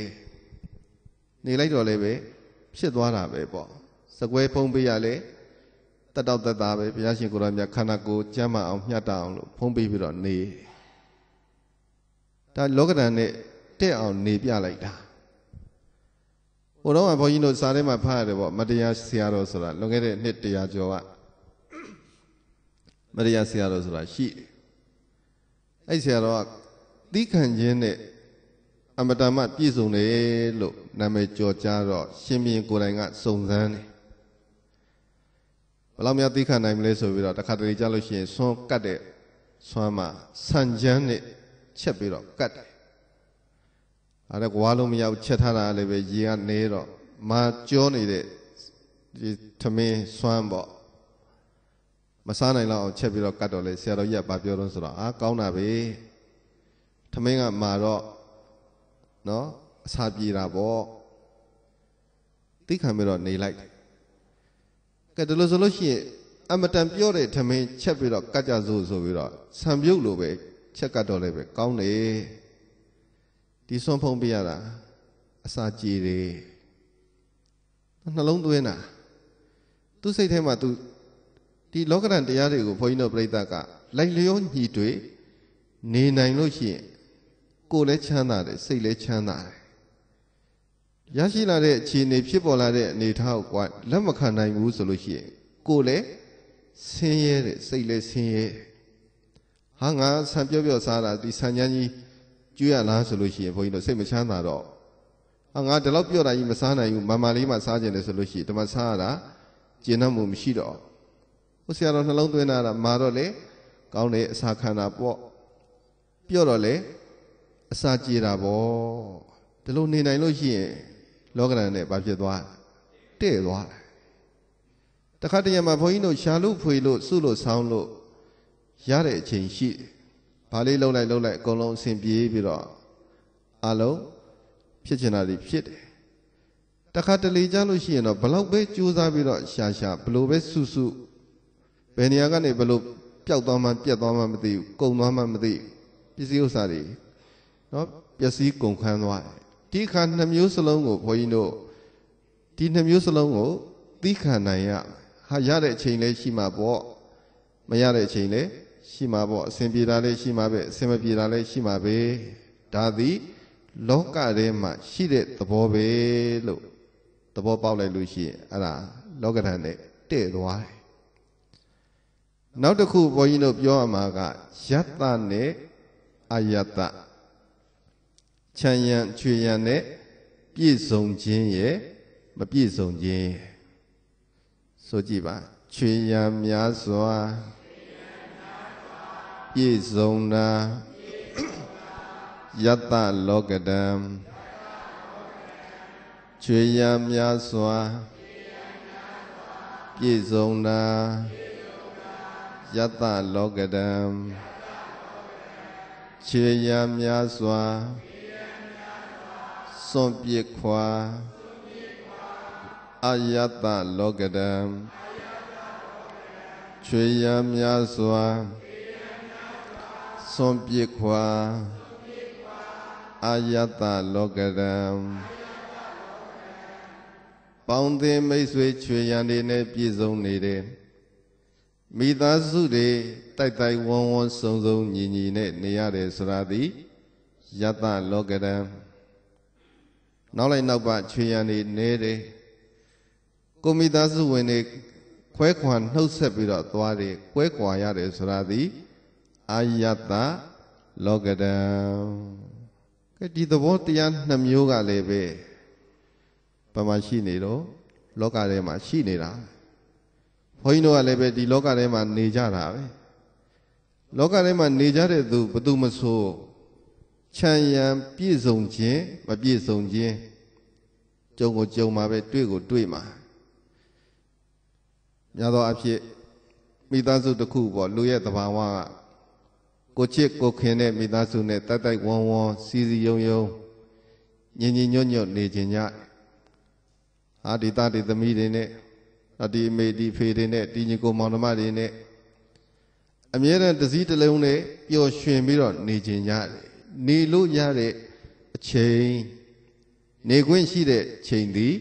နေလိုက်တော့လည်းပဲဖြစ်သွားတာပဲပေါ့စကွဲဖုံးပေးရလေတတ်တော့တတ်တာပဲဘုရားရှင်ကိုရောမြတ်ခန္ဓာကိုယ်ကျမ်းမအောင်မျှတအောင်လို့ဖုံးပေးပြီးတော့နေဒါလောကဓာတ်နဲ့တဲ့အောင်နေပြလိုက်တာ ဟိုတော့ကဘုန်းကြီးတို့စာထဲမှာဖတ်ရတယ်ပေါ့မတရားဆရာတော်ဆိုတာလွန်ခဲ့တဲ့နှစ်တရာကျော်ကမတရားဆရာတော်ဆိုတာရှိတယ်အဲ့ဆရာတော်ကသီးခံခြင်းနဲ့အမတမပြည့်စုံတယ်လို့နာမည်ကျော်ကြားတော့ရှင်ဘုရင်ကိုယ်တိုင်ကစုံစမ်းတယ်ဘယ်လောက်များသီးခံနိုင်မလဲဆိုပြီးတော့တခါတလေကြားလို့ရှိရင်ဆွန်းကတ်တဲ့ဆွမ်းမှာဆန်ချမ်းနဲ့ချက်ပြီးတော့ကတ်တယ် အဲ့ဒါကွာလုံးမရောက်ချက်ထားတာလည်းပဲရေကနေတော့မာကြောနေတဲ့ဒီသမင်းဆွမ်းပေါ့မစားနိုင်တော့အောင်ချက်ပြီးတော့ကတ်တော့လေဆရာတော်ကြီးကဘာပြောတော့ဆိုတော့အာကောင်းတာပဲသမင်းကမာတော့နော်အစာပြေတာပေါ့သိခံပြီးတော့နေလိုက်ကဲဒါလို့ဆိုလို့ရှိရင်အမတန်ပြောတဲ့သမင်းချက်ပြီးတော့ကတ်ကြစို့ဆိုပြီးတော့ဆံပြုတ်လိုပဲချက်ကတ်တော့လည်းပဲကောင်းတယ် ဒီဆွန့်ဖုံးပြရတာအစာကြည်တယ်နှလုံးသွင်းတာသူစိတ်ထဲမှာသူဒီလောကရန်တရားတွေကိုဘုန်းကြီးတို့ပြိဿကလိုက်လျောညီတွေနေနိုင်လို့ရှိရင်ကိုယ်လည်းချမ်းသာတယ်စိတ်လည်းချမ်းသာတယ်ရရှိလာတဲ့အခြေအနေဖြစ်ပေါ်လာတဲ့အနေထားကိုကွာလက်မခံနိုင်ဘူးဆိုလို့ရှိရင်ကိုယ်လည်းဆင်းရဲတယ်စိတ်လည်းဆင်းရဲဟာငါဆံပြော့ပြော့စားတာဒီဆံချမ်းကြီး ကျွေးရလားဆိုလို့ရှိရင်ဘုန်းကြီးတို့စိတ်မချမ်းသာတော့ဟာငါဒီလောက်ပြော့တာကြီးမစားနိုင်ဘူးမမလေးမှစားကြတယ်ဆိုလို့ရှိရင်ဒီမှာစားရတာကျဉ်းနှံ့မှုမရှိတော့ဟိုဆရာတော်နှလုံးသွင်းတာမာတော့လေကောင်းတယ်အစာခံတာပေါ့ပြော့တော့လေအစာကြေတာပေါ့ဒီလိုနေနိုင်လို့ရှိရင်လောကရန်နဲ့ဘာဖြစ်သွားတဲ့သွားတယ်တခါတရံမှာဘုန်းကြီးတို့ရှာလို့ဖွေလို့စုလို့ဆောင်းလို့ရတဲ့အချိန်ရှိတယ် ဘာလေးလှုပ်လိုက်လှုပ်လိုက်အကုန်လုံးအဆင်ပြေပြီးတော့အလုံးဖြစ်ချင်တာတွေဖြစ်တယ်တခါတလေကြလို့ရှိရင်တော့ဘလောက်ပဲကြိုးစားပြီးတော့ရှာရှာဘလို့ပဲစုစုဘယ်နေရာကနေဘလို့ပျောက်သွားမှပြက်သွားမှမသိဘူးကုန်သွားမှမသိပစ္စည်းဥစ္စာတွေနော်ပျက်စီးကုန်ခန်းသွားတယ်ဒီခါနှမျိုးစလုံးကိုဘုန်းကြီးတို့ဒီနှမျိုးစလုံးကိုသီးခံနိုင်ရဟာရတဲ့အချိန်လေးရှိမှာပေါ့မရတဲ့အချိန်လေး ရှိမှာပေါ့အစဉ်ပြေတာလေးရှိမှာပဲအစဉ်မပြေတာလေးရှိမှာပဲဒါသည်လောကထဲမှာရှိတဲ့သဘောပဲလို့သဘောပေါက်လိုက်လို့ရှိရင်အဲ့ဒါလောကဓာတ်နဲ့တဲ့သွားတယ်နောက်တစ်ခုဘုန်းကြီးတို့ပြောရမှာကယတ္တနဲ့အယတ္တချမ်းရံချွေရံနဲ့ပြည့်စုံခြင်းရဲ့မပြည့်စုံခြင်းဆိုကြည့်ပါချွေရံများစွာ ပြည့်စုံတာယတ္တလောကတံချွေရံများစွာပြည့်စုံတာယတ္တလောကတံခြေရံများစွာစွန့်ပစ်ခွာအယတ္တလောကတံခြေရံများစွာ စွန့်ပစ်ခွာအယတ္တလောကတံပေါင်းသင်မိတ်ဆွေချွေရန်တွေနဲ့ပြည့်စုံနေတဲ့မိသားစုတွေတိုက်တိုက်ဝန်းဝန်းစုံစုံညီညီနဲ့နေရတယ်ဆိုတာသည်ယတ္တလောကရံနောက်လိုက်နောက်ပါချွေရန်နေနေတယ်ကိုမိသားစုဝင်တွေခွဲခွာနှုတ်ဆက်ပြီးတော့သွားတယ်ကွဲကွာရတယ်ဆိုတာသည် အာယတ္တလောကရံကဲဒီသဘောတရားနှစ်မျိုးကလည်းပဲဘာမှရှိနေတော့လောကထဲမှာရှိနေတာဘုန်းကြီးတို့ကလည်းပဲဒီလောကထဲမှာနေကြတာပဲလောကထဲမှာနေကြတဲ့သူဘသူမဆိုခြံရံပြည့်စုံခြင်းမပြည့်စုံခြင်းကြုံကိုကြုံမှာပဲတွေ့ကိုတွေ့မှာများသောအားဖြင့်မိသားစုတစ်ခုပေါ့လူရဲ့သဘာဝက ကိုချစ်ကိုခင်တဲ့မိသားစုနဲ့တိုက်တိုက်ဝန်းဝန်းစီစီယုံယုံညင်ညင်ညွတ်ညွတ်နေခြင်းညအာဒီတာဒီသမီးတွေနဲ့ဒီအမေဒီဖေတွေနဲ့ဒီညီကိုမောင်နှမတွေနဲ့အမြဲတမ်းတစည်းတစ်လုံးနဲ့ပျော်ရွှင်ပြီးတော့နေခြင်းရတယ်နေလို့ရတဲ့အချိန်နေခွင့်ရှိတဲ့ချိန်သည်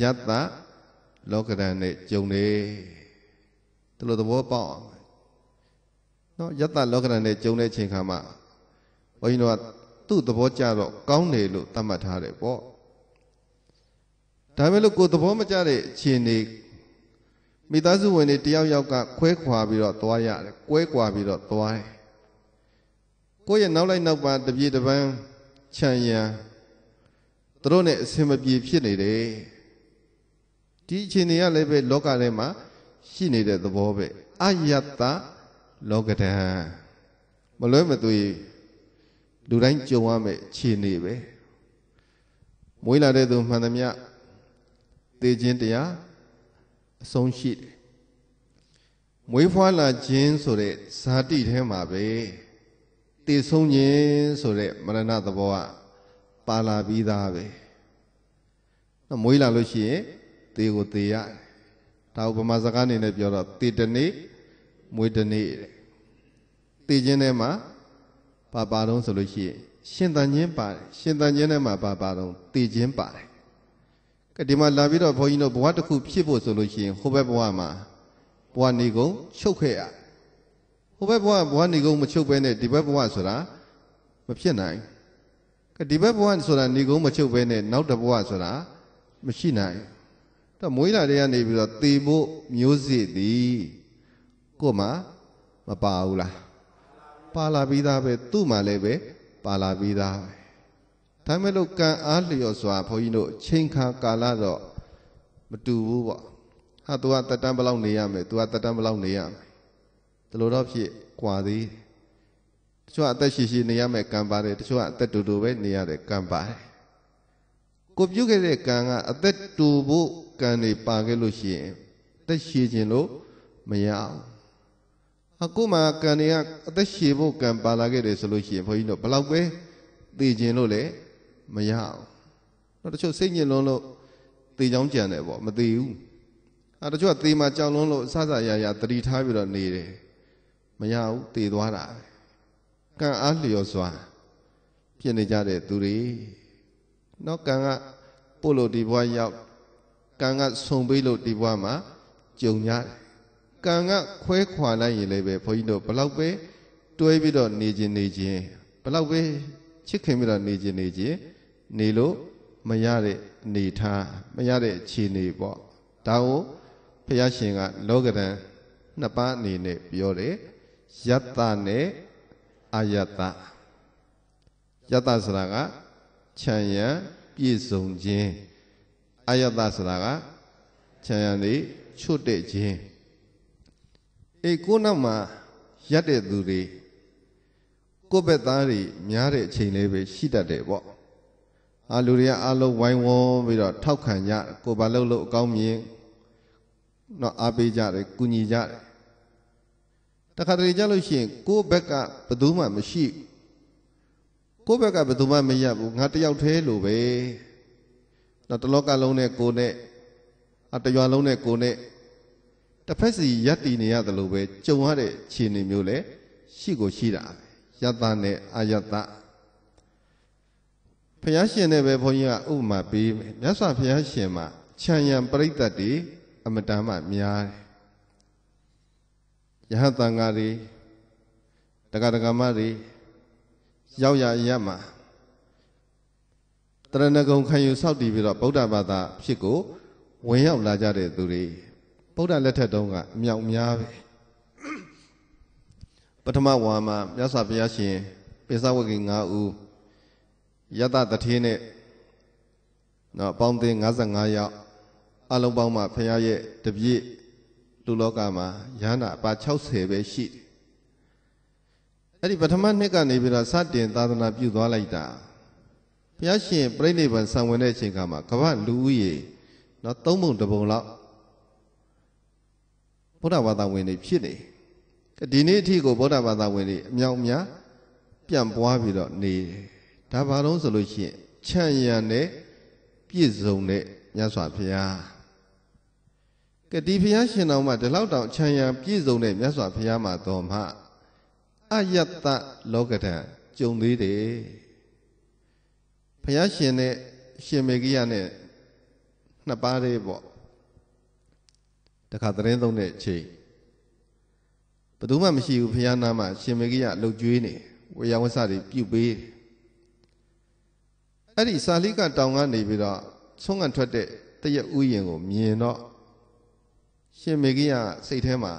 ယတ္တလောကရန်နဲ့ကြုံတယ်ဒီလိုသဘောပေါက်အောင် နော်ယတ္တလောကရန်နဲ့ကြုံတဲ့ချိန်ခါမှာဘုန်းကြီးတို့ကသူ့သဘောကြတော့ကောင်းတယ်လို့သတ်မှတ်ထားတယ်ပေါ့ဒါပေမဲ့လို့ကိုယ်သဘောမကျတဲ့အခြေအနေမိသားစုဝင်တွေတယောက်ယောက်ကခွဲခွာပြီးတော့သွားရတယ်ကွဲကွာပြီးတော့သွားတယ်ကိုယ့်ရဲ့နောက်လိုက်နောက်ပါတပြေတပန်းခြံရံသူတို့နဲ့အဆင်မပြေဖြစ်နေတယ်ဒီအခြေအနေကလည်းပဲလောကထဲမှာရှိနေတဲ့သဘောပဲအယတ္တ လောကဓာတ်မလွဲမသွေလူတိုင်းကြုံရမယ့်အခြေအနေပဲမွေးလာတဲ့သူမှန်သမျှသေခြင်းတရားအဆုံးရှိတယ်မွေးဖွားလာခြင်းဆိုတဲ့ဇာတိထဲမှာပဲသေဆုံးခြင်းဆိုတဲ့မရဏသဘောကပါလာပြီးသားပဲမွေးလာလို့ရှိရင်သေကိုသေရတယ်ဒါဥပမာစကားအနေနဲ့ပြောတော့သေတနေ့မွေးတနေ့တဲ့ သေခြင်းထဲမှာပါပါတော့ဆိုလို့ရှိရင်ရှင်တန်ခြင်းပါတယ်ရှင်တန်ခြင်းထဲမှာပါပါတော့သေခြင်းပါတယ်ကဲဒီမှာလာပြီးတော့ဘုန်းကြီးတို့ဘဝတစ်ခုဖြစ်ဖို့ဆိုလို့ရှိရင်ဟိုဘက်ဘဝမှာဘဝနေကုန်ချုပ်ခဲ့ရဟိုဘက်ဘဝဘဝနေကုန်မချုပ်ဘဲနဲ့ဒီဘက်ဘဝဆိုတာမဖြစ်နိုင်ကဲဒီဘက်ဘဝဆိုတာနေကုန်မချုပ်ဘဲနဲ့နောက်တစ်ဘဝဆိုတာမရှိနိုင်တော့မွေးလာတဲ့ကနေပြီးတော့သေဖို့မျိုးစေ့သည်ကို့မှာမပါဘူးလား ပါလာပြီးသားပဲသူ့မှာလည်းပဲပါလာပြီးသားပဲဒါမဲ့လို့ကံအားလျော်စွာဘုန်းကြီးတို့ချိန်ခါကာလတော့မတူဘူးပေါ့ ဟာ तू ကတက်တန်းဘယ်လောက်နေရမယ် तू ကတက်တန်းဘယ်လောက်နေရမယ်ဒီလိုတော့ဖြစ်กว่าသေးတချို့ကအသက်ရှိရှိနေရမယ်ကံပါတယ်တချို့ကအသက်တူတူပဲနေရတယ်ကံပါတယ်ကိုပြုတ်ခဲ့တဲ့ကံကအသက်တူဖို့ကံတွေပါခဲ့လို့ရှိရင်အသက်ရှိခြင်းလို့မရအောင် အခုမှကံတွေကအသက်ရှည်ဖို့ကံပါလာခဲ့တယ်ဆိုလို့ရှိရင်ဘုန်းကြီးတို့ဘယ်လောက်ပဲသိခြင်းလို့လည်းမရအောင်တော့တချို့စိတ်ညစ်လွန်းလို့သိချောင်းကြံတယ်ပေါ့မသိဘူးအဲတချို့ကသေမှကြောက်လွန်းလို့စစရရတတိထားပြီးတော့နေတယ်မရဘူးသေသွားတာပဲကံအားလျော်စွာဖြစ်နေကြတဲ့သူတွေနော်ကံကပို့လို့ဒီဘဝရောက်ကံကဆုံပေးလို့ဒီဘဝမှာကြုံရတယ် ကံကခွဲခွာလိုက်ရင်လည်းပဲဘုန်းကြီးတို့ဘလောက်ပဲတွဲပြီးတော့နေခြင်းနေခြင်းဘလောက်ပဲချစ်ခင်ပြီးတော့နေခြင်းနေခြင်းနေလို့မရတဲ့အနေထားမရတဲ့အခြေအနေပေါ့ဒါကိုဘုရားရှင်က လောကဒံနှစ်ပါးအနေနဲ့ပြောတယ်ယတ္တနဲ့အာယတ္တယတ္တဆိုတာကခြံရံပြည့်စုံခြင်းအာယတ္တဆိုတာကခြံရံနေချွတ်တဲ့ခြင်း အေးကိုနောက်မှာရက်တဲ့သူတွေကိုယ့်ဘက်သားတွေများတဲ့အချိန်လေးပဲရှိတတ်တယ်ပေါ့အာလူတွေကအားလုံးဝိုင်းဝန်းပြီးတော့ထောက်ခံကြကိုဘာလို့လို့အကောင်းမြင်တော့အားပေးကြတယ်ကူညီကြတယ်တခါတလေကြလို့ရှိရင်ကိုယ့်ဘက်ကဘယ်သူမှမရှိကိုယ့်ဘက်ကဘယ်သူမှမရဘူးငါတယောက်တည်းလိုပဲတော့တလောကလုံးနဲ့ကိုနဲ့အတရွာလုံးနဲ့ကိုနဲ့ တစ်ဖက်စီရက်တည်နေရတယ်လို့ပဲကြုံရတဲ့ခြေနေမျိုးလဲရှိကိုရှိတာပဲယတ္တနဲ့အာယတ္တဘုရားရှင်နဲ့ပဲဘုန်းကြီးကဥပမာပေးမယ်မြတ်စွာဘုရားရှင်မှာခြံရံပရိသတ်တွေအမတန်မှများတယ်ယဟတန်ဃာတွေတက္ကဒကမတွေရောက်ရရမှာတရဏဂုံခံယူဆောက်တည်ပြီးတော့ဗုဒ္ဓဘာသာဖြစ်ကိုဝင်ရောက်လာကြတဲ့သူတွေ ဗုဒ္ဓလက်ထက်တုန်းကအမြောက်များပဲပထမဝါမှာမြတ်စွာဘုရားရှင်ပိဿဝဂီ9ဦးယတတထေးနဲ့နော်အပေါင်းအသင်း55ယောက်အလုံးပေါင်းမှာဘုရားရဲ့တပြည့်လူလောကမှာယန္တာအပါ60ပဲရှိတယ်အဲ့ဒီပထမနှစ်ကနေပြီးတော့စတင်သာသနာပြုသွားလိုက်တာဘုရားရှင်ပြိဋိဘံဆံဝင်တဲ့အချိန်ကမှာကမ္ဘာလူဦးရေနော်သုံးပုံတစ်ပုံလောက် ဗုဒ္ဓဘာသာဝင်တွေဖြစ်နေဒီနေ့အထိကိုဗုဒ္ဓဘာသာဝင်တွေအမြောက်များပြန့်ပွားပြီးတော့နေတယ်ဒါဘာလို့ဆိုလို့ရှိရင်ချမ်းရံတဲ့ပြည့်စုံတဲ့မြတ်စွာဘုရားကတိဘုရားရှင်တော်မှာဒီလောက်တောင်ချမ်းရံပြည့်စုံတဲ့မြတ်စွာဘုရားမှာတော်မှာအယတ္တလောကဓာတ်ကြုံသေးတယ်ဘုရားရှင်နဲ့ရှင်မေဂိယနဲ့နှစ်ပါးလေးပေါ့ တခါသတင်းသုံးတဲ့အချိန်ဘယ်သူမှမရှိဘူးဘုရားနာမှာရှင်မေဂိယလှုပ်ကြွေးနေဝေယဝဆတွေပြုတ်ပေးအဲ့ဒီစာလိကတောင်ကနေပြီးတော့ဆုံးကန်ထွက်တဲ့တရဥယျင်ကိုမြင်တော့ရှင်မေဂိယစိတ်ထဲမှာ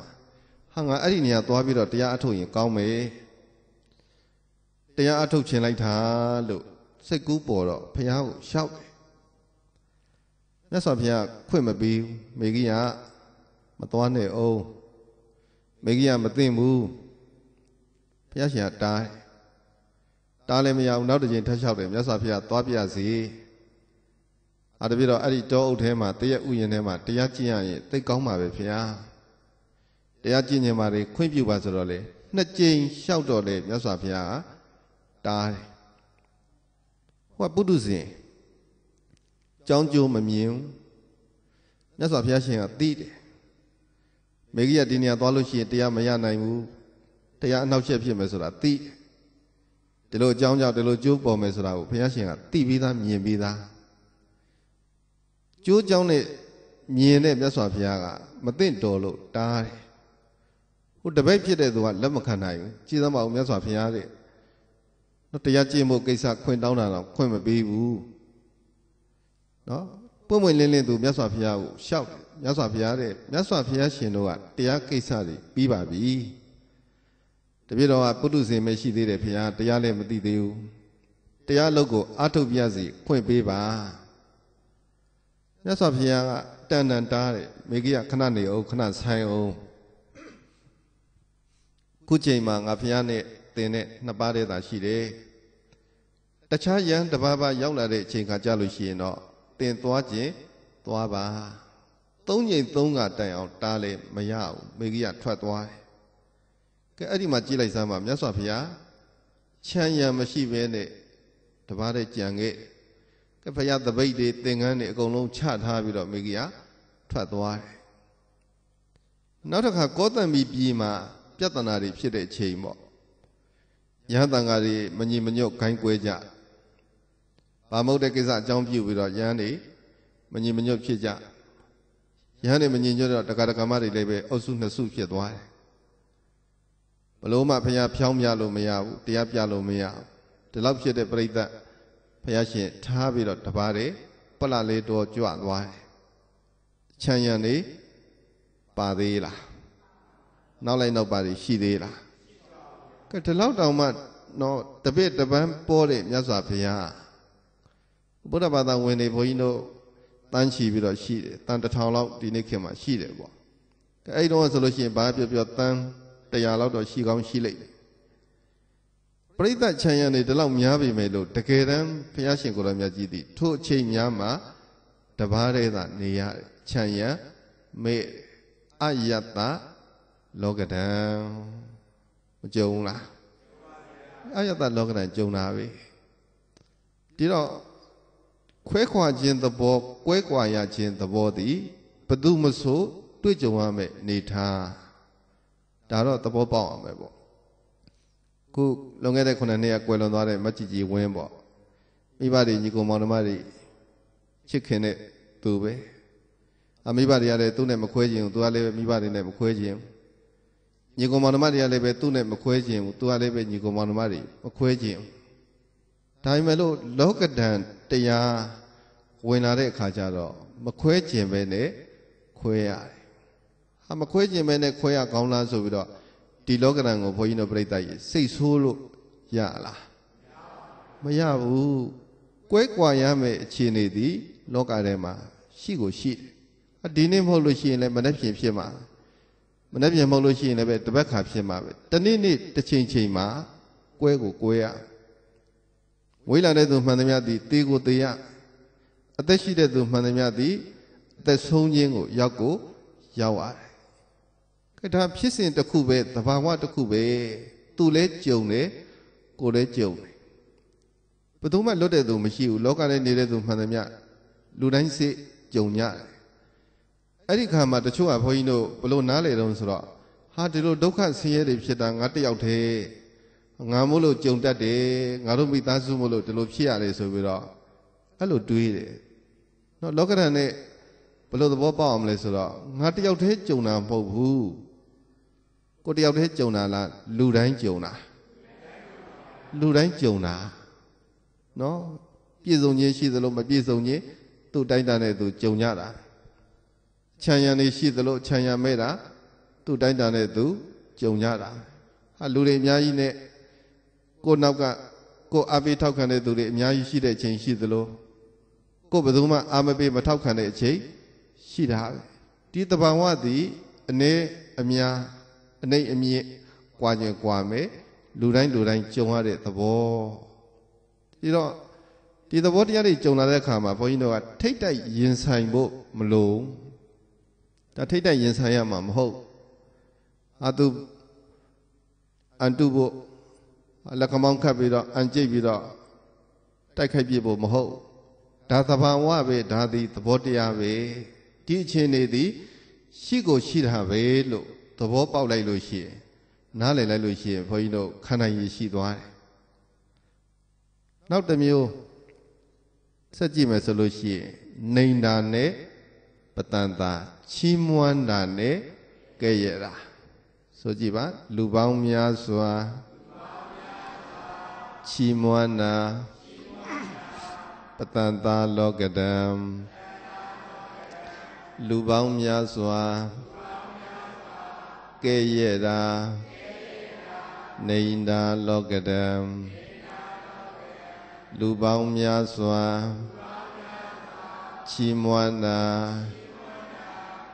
ဟာငါအဲ့ဒီနေရာသွားပြီးတော့တရားအထုတ်ရင်ကောင်းမယ်တရားအထုတ်ခြင်းလိုက်တာလို့စိတ်ကူးပေါ်တော့ဘုရားကိုရှောက်တယ်မြတ်စွာဘုရားခွင့်မပေးဘူးမေဂိယ မသွားနဲ့အောင်မေဂိယမသိမ့်ဘူးဘုရားရှင်ကတားတားလည်းမရဘူးနောက်တစ်ချိန်ထပ်လျှောက်တယ်မြတ်စွာဘုရားသွားပြစီအာတပြည့်တော့အဲ့ဒီတောအုပ်ထဲမှာတရက်ဥယျာဉ်ထဲမှာတရားကျင့်ရရင်သိကောင်းပါပဲဘုရားတရားကျင့်ခြင်းပါလေခွင့်ပြုပါဆိုတော့လေနှစ်ကြိမ်လျှောက်တော့လေမြတ်စွာဘုရားကတားတယ်ဟောပုထုဇဉ်ကြောင်းကျိုးမမြင်မြတ်စွာဘုရားရှင်ကသိတယ် မေဂိယဒီနေရာသွားလို့ရှိရင်တရားမရနိုင်ဘူးတရားအနှောက်အယှက်ဖြစ်မယ်ဆိုတာသိဒီလိုအကြောင်းကြောင့်ဒီလိုကျိုးပေါ်မယ်ဆိုတာကိုဘုရားရှင်ကသိပြီးသားမြင်ပြီးသားကျိုးကြောင့်နဲ့မြင်တဲ့မြတ်စွာဘုရားကမသိတော်လို့တားတယ်ဟိုတပိတ်ဖြစ်တဲ့သူကလက်မခံနိုင်ဘူးကြည်သမောင်မြတ်စွာဘုရားတဲ့တော့တရားကျင့်ဖို့ကိစ္စခွင့်တောင်းတာတော့ခွင့်မပေးဘူးနော်ပွင့်ပွင့်လင်းလင်းသူမြတ်စွာဘုရားကိုရှောက် မြတ်စွာဘုရားတဲ့မြတ်စွာဘုရားရှင်တို့ကတရားကိစ္စတွေပြီးပါပြီတပြည့်တော်ကပုထုဇဉ်မရှိသေးတယ်ဘုရားတရားလည်းမသိသေးဘူးတရားလုပ်ကိုအထုတ်ပြစီဖွင့်ပေးပါမြတ်စွာဘုရားကတန်တန်တားတယ်မေကြီးကခဏနေအောင်ခဏဆိုင်အောင်ခုချိန်မှာငါဘုရားနဲ့တင်တဲ့နှစ်ပါးတည်းသာရှိတယ်တခြားယံတစ်ပါးပါရောက်လာတဲ့အချိန်ခါကြလို့ရှိရင်တော့တင်သွားခြင်းသွားပါ သုံးချိန်သုံးကတိုင်အောင်တားလဲမရဘူးမေကြီးကထွက်သွားတယ်ကဲအဲ့ဒီမှာကြည့်လိုက်စမ်းပါမြတ်စွာဘုရားချမ်းရံမရှိဘဲနဲ့တပါးတည်းကြံခဲ့ကဲဘုရားတပိတ်တွေသင်္ကန်းတွေအကုန်လုံးချထားပြီးတော့မေကြီးကထွက်သွားတယ်နောက်တစ်ခါကောသံမီပြည်မှာပြဿနာတွေဖြစ်တဲ့ချိန်ပေါ့ရဟန်းတန်ဃာတွေမညီမညွတ်ခိုင်းကွဲကြဘာမဟုတ်တဲ့ကိစ္စအကြောင်းပြုပြီးတော့ရဟန်းတွေမညီမညွတ်ဖြစ်ကြ ရဟန်းတွေမညီညွတ်တော့တက္ကရာကမတွေလည်းပဲအုပ်စုနှစ်စုဖြစ်သွားတယ်ဘလို့မှဘုရားဖြောင်းပြလို့မရဘူးတရားပြလို့မရဘူးဒီလောက်ဖြစ်တဲ့ပြိဿဘုရားရှင်ထားပြီးတော့တပါးတယ်ပလလေးတော်ကြွသွားတယ်ချမ်းရံနေပါသေးလားနောက်လိုက်နောက်ပါတွေရှိသေးလားကဲဒီလောက်တောင်မှတော့တပည့်တပန်းပေါ်တဲ့မြတ်စွာဘုရားဘုရားဘာသာဝင်တွေဘုန်းကြီးတို့ တန်းချီပြီးတော့ရှိတယ်တန်တစ်ထောင်လောက်ဒီနေ့ခေတ်မှာရှိတယ်ပေါ့ကဲအဲ့တော့ဆိုလို့ရှိရင်ဘာပြောပြောတန်း100လောက်တော့ရှိကောင်းရှိလိမ့်မယ်ပရိသတ်ချမ်းရံနေဒီလောက်များပြီမယ်လို့တကယ်တမ်းဘုရားရှင်ကိုယ်တော်မြတ်ကြီးသည်ထို့အချိန်များမှာတပါးတည်းသာနေရတယ်ချမ်းရံမေအယတ္တလောကဒံမကြုံလားအယတ္တလောကဒံကြုံတာပဲဒီတော့ ခွဲခွာခြင်းသဘောကွဲကွာရခြင်းသဘောသည်ဘသူမဆိုတွေ့ကြုံရမယ့်နေထားဒါတော့သဘောပေါက်အောင်ပဲပေါ့ခုလွန်ခဲ့တဲ့9နှစ်ကကွယ်လွန်သွားတဲ့မကြည်ကြီးဝင်းပေါ့မိဘတွေညီကောင်မောင်နှမတွေချစ်ခင်တဲ့သူပဲအမိဘတွေကလည်းသူ့နဲ့မခွဲခြင်းဘူးသူကလည်းမိဘတွေနဲ့မခွဲခြင်းညီကောင်မောင်နှမတွေကလည်းပဲသူ့နဲ့မခွဲခြင်းဘူးသူကလည်းပဲညီကောင်မောင်နှမတွေမခွဲခြင်း ဒါပေမဲ့လို့လောကဒဏ်တရားဝင်လာတဲ့အခါကျတော့မခွဲခြင်းပဲနဲ့ခွဲရတယ်ဟာမခွဲခြင်းပဲနဲ့ခွဲရကောင်းလားဆိုပြီးတော့ဒီလောကဒဏ်ကိုဘုန်းကြီးတို့ပြိတ္တကြီးစိတ်ဆိုးလို့ရလားမရဘူးကွဲကွာရမယ့်အခြေအနေဒီလောကထဲမှာရှိကိုရှိတယ်ဒီနေ့မဟုတ်လို့ရှိရင်လည်းမနေ့ပြင်ဖြစ်မှာမနေ့ပြင်မဟုတ်လို့ရှိရင်လည်းပဲတပတ်ခါဖြစ်မှာပဲတနေ့နေ့တစ်ချိန်ချိန်မှာကွဲကိုကွဲရ ဝိလာတဲ့သူမှန်သမျှသည်တေကိုတေရအသက်ရှိတဲ့သူမှန်သမျှသည်အသက်ဆုံးခြင်းကိုရောက်ကိုရောက်ရတယ်ကဲဒါဖြစ်စဉ်တစ်ခုပဲသဘာဝတစ်ခုပဲသူလဲကြုံတယ်ကိုလဲကြုံတယ်ဘယ်သူမှလွတ်တဲ့သူမရှိဘူးလောကထဲနေတဲ့သူမှန်သမျှလူတိုင်းစိကြုံကြတယ်အဲ့ဒီခါမှာတချို့ကဘုန်းကြီးတို့ဘလို့နားလေတုံးဆိုတော့ဟာဒီလိုဒုက္ခဆင်းရဲတွေဖြစ်တာငါတယောက်တည်း ငါမို့လို့ကြုံတတ်တယ်ငါတို့မိသားစုမို့လို့ဒီလိုဖြစ်ရတယ်ဆိုပြီးတော့အဲ့လိုတွေးတယ်နော်လောကရန်နဲ့ဘလို့သဘောပေါက်အောင်လဲဆိုတော့ငါတယောက်တည်းကြုံတာမဟုတ်ဘူးကိုတယောက်တည်းကြုံတာလားလူတိုင်းကြုံတာလူတိုင်းကြုံတာနော်ပြည့်စုံခြင်းရှိသလိုမပြည့်စုံခြင်းသူ့တိုင်းတာနဲ့သူကြုံကြတာခြံရံနေရှိသလိုခြံရံမဲ့တာသူ့တိုင်းတာနဲ့သူကြုံကြတာဟာလူတွေအများကြီးနဲ့ ကိုနောက်ကကိုအပေးထောက်ခံတဲ့သူတွေအများကြီးရှိတဲ့အချိန်ရှိသလိုကိုဘယ်သူမှအာမပေးမထောက်ခံတဲ့အချိန်ရှိတာပဲဒီတဘာဝသည်အနေအများအနေအမြင့်ကွာခြင်းကွာမယ်လူတိုင်းလူတိုင်းကြုံရတဲ့သဘောဒီတော့ဒီသဘောတရားတွေကြုံလာတဲ့အခါမှာဘုန်းကြီးတို့ကထိတ်တိုက်ရင်ဆိုင်ဖို့မလိုဒါထိတ်တိုက်ရင်ဆိုင်ရမှာမဟုတ်အာသူအန်တုဖို့ လက်ကမောင်းခတ်ပြီးတော့အန်ကျိတ်ပြီးတော့တိုက်ခိုက်ပြဖို့မဟုတ်ဒါသဘာဝပဲဒါသည်သဘောတရားပဲဒီအခြေအနေသည်ရှိကိုရှိတာပဲလို့သဘောပေါက်လိုက်လို့ရှိရင်နားလည်လိုက်လို့ရှိရင်ဘုန်းကြီးတို့ခန္ဓာရည်ရှိသွားတယ်နောက်တစ်မျိုးဆက်ကြည့်မယ်ဆိုလို့ရှိရင်နေနာနဲ့ပတန်တာချီးမွမ်းတာနဲ့ကဲ့ရဲ့တာဆိုကြည့်ပါလူပေါင်းများစွာ ချီးမွမ်းတာပတန်တာလောကဒံလူပေါင်းများစွာကဲ့ရဲ့တာနေတာလောကဒံလူပေါင်းများစွာချီးမွမ်းတာ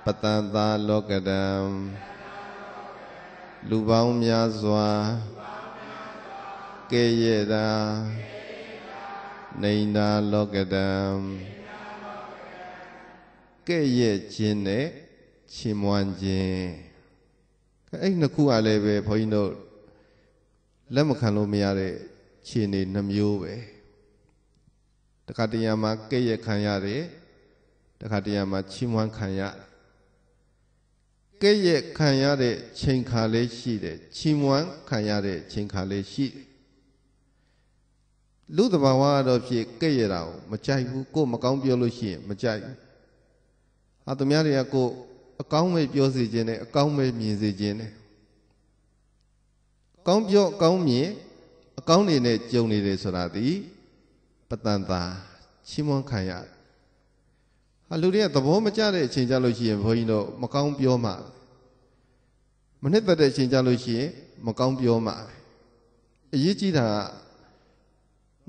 ပတန်သာလောကဒံလူပေါင်းများစွာ ကဲ့ရဲ့တာနေနာလောကဒံကဲ့ရဲ့ခြင်းနဲ့ချီးမွမ်းခြင်းအဲ့နှစ်ခုကလည်းပဲဘုန်းကြီးတို့လက်မခံလို့မရတဲ့ခြေနေနှမျိုးပဲတခါတရံမှာကဲ့ရဲ့ခံရတယ်တခါတရံမှာချီးမွမ်းခံရတယ်ကဲ့ရဲ့ခံရတဲ့ချိန်ခါလေးရှိတယ်ချီးမွမ်းခံရတဲ့ချိန်ခါလေးရှိတယ် လူတဘာဝကတော့ဖြစ်ကဲ့ရဲ့တာကိုမကြိုက်ဘူးကိုမကောင်းပြောလို့ရှိရင်မကြိုက်ဘူးဟာသူများတွေကကိုအကောင်းပဲပြောစေခြင်းနဲ့အကောင်းပဲမြင်စေခြင်းနဲ့အကောင်းပြောအကောင်းမြင်အကောင်းနေနဲ့ကြုံနေတယ်ဆိုတာဒီပတန်တာချီးမွမ်းခံရဟာလူတွေကသဘောမကျတဲ့အချိန်ကြလို့ရှိရင်ဘုန်းကြီးတို့မကောင်းပြောမှမနှစ်သက်တဲ့အချိန်ကြလို့ရှိရင်မကောင်းပြောမှအရေးကြီးတာက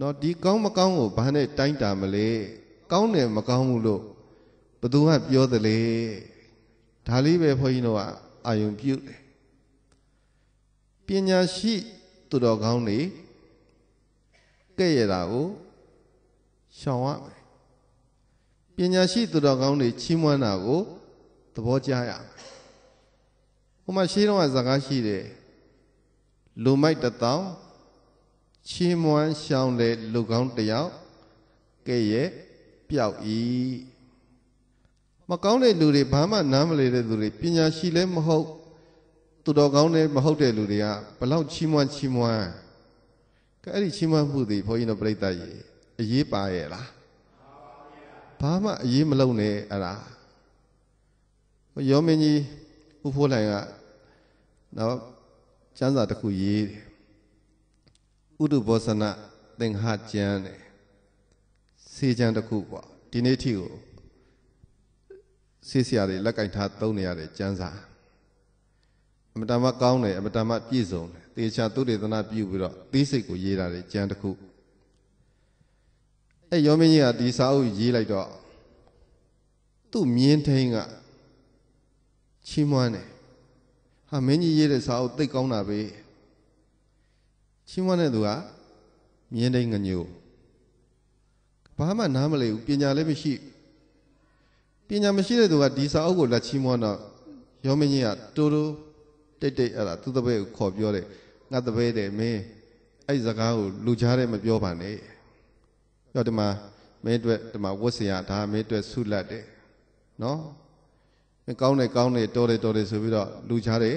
နော်ဒီကောင်းမကောင်းကိုဘာနဲ့တိုင်းတာမလဲကောင်းတယ်မကောင်းဘူးလို့ဘသူကပြောသလဲဒါလေးပဲဘုန်းကြီးတို့ကအာယုံပြုတယ်ပညာရှိသူတော်ကောင်းတွေကဲ့ရတာကိုရှောင်ရမယ်ပညာရှိသူတော်ကောင်းတွေချီးမွမ်းတာကိုသဘောကျရမယ်ဟိုမှာရှင်းတော့ဇာကားရှိတယ်လူမိုက်တထောင် ချီးမွမ်းရှောင်တဲ့လူကောင်းတယောက်ကဲ့ရဲ့ပျောက်ဤမကောင်းတဲ့လူတွေဘာမှနားမလည်တဲ့လူတွေပညာရှိလည်းမဟုတ်သူတော်ကောင်းလည်းမဟုတ်တဲ့လူတွေကဘလောက်ချီးမွမ်းချီးမွမ်းကဲအဲ့ဒီချီးမွမ်းမှုတွေဘုန်းကြီးတို့ပြိတ္တရေအရေးပါရဲ့လားဘာမှအရေးမလုံးနဲ့အဲ့ဒါရောမင်းကြီးဥဖိုးလိုင်ကနော်ကျမ်းစာတစ်ခုရေးတယ် ဥဒုဘောဇနသင်္ဟကျမ်းတယ်စေကျမ်းတစ်ခုပေါ့ဒီနေ့ထိကိုဆေးဆရာတွေလက်ကင်ထားသုံးနေရတဲ့ကျမ်းစာအမတမကောင်းတယ်အမတမပြည့်စုံတယ်တေချာသုတေသနာပြုပြီးတော့သိစိတ်ကိုရေးတာတဲ့ကျမ်းတစ်ခုအဲယောမင်းကြီးကဒီစာအုပ်ရေးလိုက်တော့သူ့မြင်းထိန်ကချီးမွမ်းတယ်ဟာမင်းကြီးရေးတဲ့စာအုပ်သိကောင်းတာပဲ ချီးမွမ်းတဲ့သူကမြင်းထိန်ငညိုဘာမှနားမလည်ဘူးပညာလည်းမရှိပညာမရှိတဲ့သူကဒီစာအုပ်ကိုလက်ချီးမွမ်းတော့ယောမင်းကြီးကတိုးတိုးတိတ်တိတ်အဲ့ဒါသူ့တပည့်ကိုခေါ်ပြောတယ်ငါတပည့်တယ်မင်းအဲ့စကားကိုလူချားတဲ့မပြောပါနဲ့ပြောဒီမှာမင်းအတွက်ဒီမှာဝတ်စရာဒါမင်းအတွက်ဆုလတ်တယ်နော်မင်းကောင်းတယ်ကောင်းတယ်တော်တယ်တော်တယ်ဆိုပြီးတော့လူချားတယ်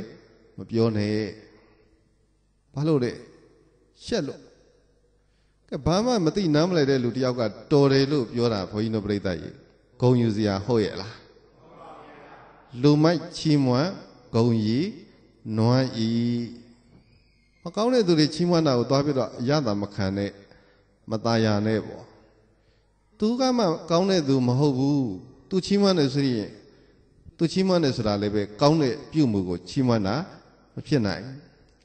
မပြောနဲ့ဘာလို့လဲ ရှက်လို့ကဲဘာမှမသိနားမလည်တဲ့လူတယောက်ကတော်တယ်လို့ပြောတာဘုန်းကြီးတို့ပြိဿကြီးဂုံယူစရာဟုတ်ရဲ့လားလူမိုက်ချီးမွမ်းဂုံကြီးနွမ်းဤမကောင်းတဲ့သူတွေချီးမွမ်းတာကိုသွားပြီးတော့အရသာမခံနဲ့မตายာနဲ့ပေါ့သူကမှကောင်းတဲ့သူမဟုတ်ဘူးသူချီးမွမ်းတယ်ဆိုရင်သူချီးမွမ်းတယ်ဆိုတာလည်းပဲကောင်းတဲ့ပြုမှုကိုချီးမွမ်းတာမဖြစ်နိုင်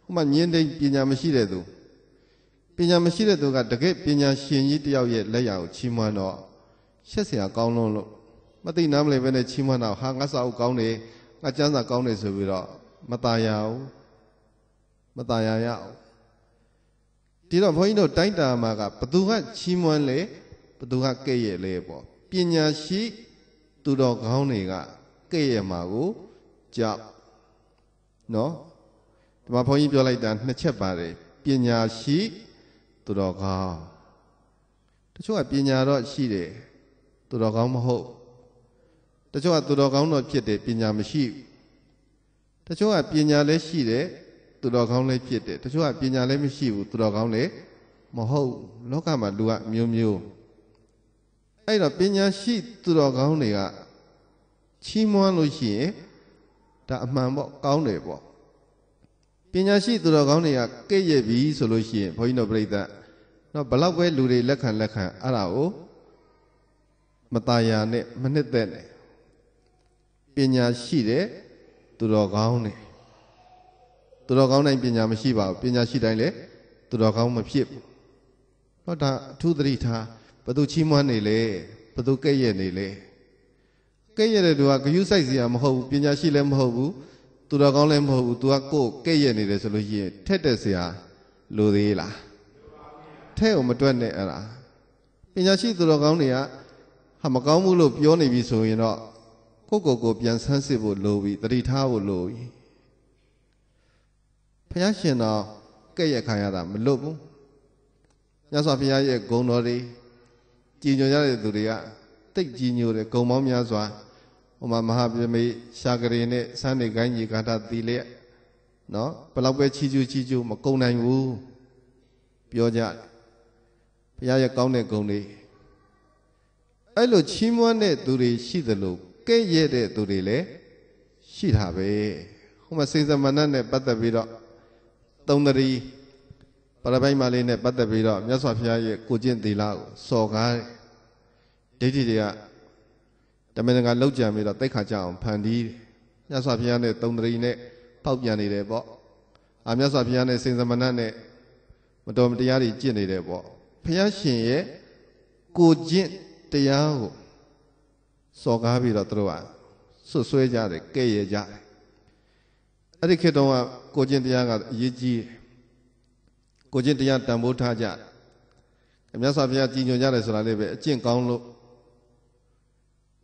ဟိုမှာညင်းတိန်ပညာမရှိတဲ့သူ ပညာမရှိတဲ့သူကတကယ်ပညာရှင်ကြီးတယောက်ရဲ့လက်ရာကိုချီးမွမ်းတော့ရှက်เสียကောင်းလုံးလို့မသိနားမလည်ပဲနဲ့ချီးမွမ်းတော့ဟာငါစာအုပ်ကောင်းတယ်ငါကျမ်းစာကောင်းတယ်ဆိုပြီးတော့မตายရဘူးမตายရရအောင်ဒီတော့ဘုန်းကြီးတို့တိုင်းတာမှာကဘသူကချီးမွမ်းလဲဘသူကကဲ့ရဲ့လဲပေါ့ပညာရှိသူတော်ကောင်းတွေကကဲ့ရဲ့မှာကိုကြောက်နော်ဒီမှာဘုန်းကြီးပြောလိုက်တာနှစ်ချက်ပါတယ်ပညာရှိ သူတော်ကောင်းတချို့ကပညာတော့ရှိတယ်သူတော်ကောင်းမဟုတ်တချို့ကသူတော်ကောင်းတော့ဖြစ်တယ်ပညာမရှိတချို့ကပညာလည်းရှိတယ်သူတော်ကောင်းလည်းဖြစ်တယ်တချို့ကပညာလည်းမရှိဘူးသူတော်ကောင်းလည်းမဟုတ်လောကမှာလူကမျိုးမျိုးအဲ့တော့ပညာရှိသူတော်ကောင်းတွေကချီးမွမ်းလို့ရှိရင်ဒါအမှန်ပေါ့ကောင်းတယ်ပေါ့ ပညာရှိသူတော်ကောင်းတွေကကဲ့ရဲ့ပြီဆိုလို့ရှိရင်ဘုန်းကြီးတို့ပြိဿတော့ဘလောက်ပဲလူတွေလက်ခံလက်ခံအဲ့ဒါကိုမตายာနဲ့မနှစ်သက်နဲ့ပညာရှိတဲ့သူတော်ကောင်းတယ်သူတော်ကောင်းတိုင်းပညာမရှိပါဘူးပညာရှိတိုင်းလည်းသူတော်ကောင်းမဖြစ်ဘူးဟောဒါအထူးသတိထားဘသူချီးမွမ်းနေလေဘ ဘသူကဲ့ရဲ့နေလဲကဲ့ရဲ့တဲ့သူကဂယုစိုက်စရာမဟုတ်ဘူးပညာရှိလည်းမဟုတ်ဘူး သူတော်ကောင်းလည်းမဟုတ်ဘူး तू ကကိုယ်ကဲ့ရဲ့နေတယ်ဆိုလို့ရှိရင်ထက်တဲ့စရာလိုသေးလားထဲ့ကိုမတွက်နဲ့အဲ့ဒါပညာရှိသူတော်ကောင်းတွေကဟာမကောင်းဘူးလို့ပြောနေပြီဆိုရင်တော့ကိုယ့်ကိုယ်ကိုပြန်ဆန်းစစ်ဖို့လိုပြီတတိထားဖို့လိုပြီဘုရားရှင်တော်ကဲ့ရဲ့ခံရတာမလွတ်ဘူးမြတ်စွာဘုရားရဲ့ဂုဏ်တော်တွေကြည်ညိုကြတဲ့သူတွေကတိတ်ကြည်ညိုတယ်ဂုံပေါင်းများစွာ ဟိုမှာမဟာပြမေရှာကရေနဲ့စန်းနေကိုင်းကြီးကာထသီလျက်နော်ဘယ်လောက်ပဲချီကျူးချီကျူးမကုံနိုင်ဘူးပြောကြတယ်ဘုရားရဲ့ကောင်းတဲ့ဂုဏ်တွေအဲ့လိုချီးမွမ်းတဲ့သူတွေရှိသလိုကဲ့ရဲ့တဲ့သူတွေလည်းရှိတာပဲဟိုမှာစေစမဏတ်နဲ့ပတ်သက်ပြီးတော့သုံးတရီပရပိုက်မာလေးနဲ့ပတ်သက်ပြီးတော့မြတ်စွာဘုရားရဲ့ကိုကျင့်သီလကိုစော်ကားတယ်ဒိဋ္ဌိတွေက တမန်ကလောက်ကြံပြီးတော့တိတ်ခါကြအောင်ဖန်တီးတယ်မြတ်စွာဘုရားနဲ့သုံးတရီနဲ့ပေါက်ပြန်နေတယ်ပေါ့အာမြတ်စွာဘုရားနဲ့စေစမဏတ်နဲ့မတော်မတရားတွေကျင့်နေတယ်ပေါ့ဘုရားရှင်ရဲ့ကိုကျင့်တရားကိုစော်ကားပြီးတော့သူတို့ကဆွဆွဲကြတယ်ကဲ့ရဲ့ကြတယ်အဲ့ဒီခေတ်တုန်းကကိုကျင့်တရားကအရေးကြီးတယ်ကိုကျင့်တရားတန်ဖိုးထားကြတယ်မြတ်စွာဘုရားကြည်ညိုကြတယ်ဆိုတာလေးပဲအကျင့်ကောင်းလို့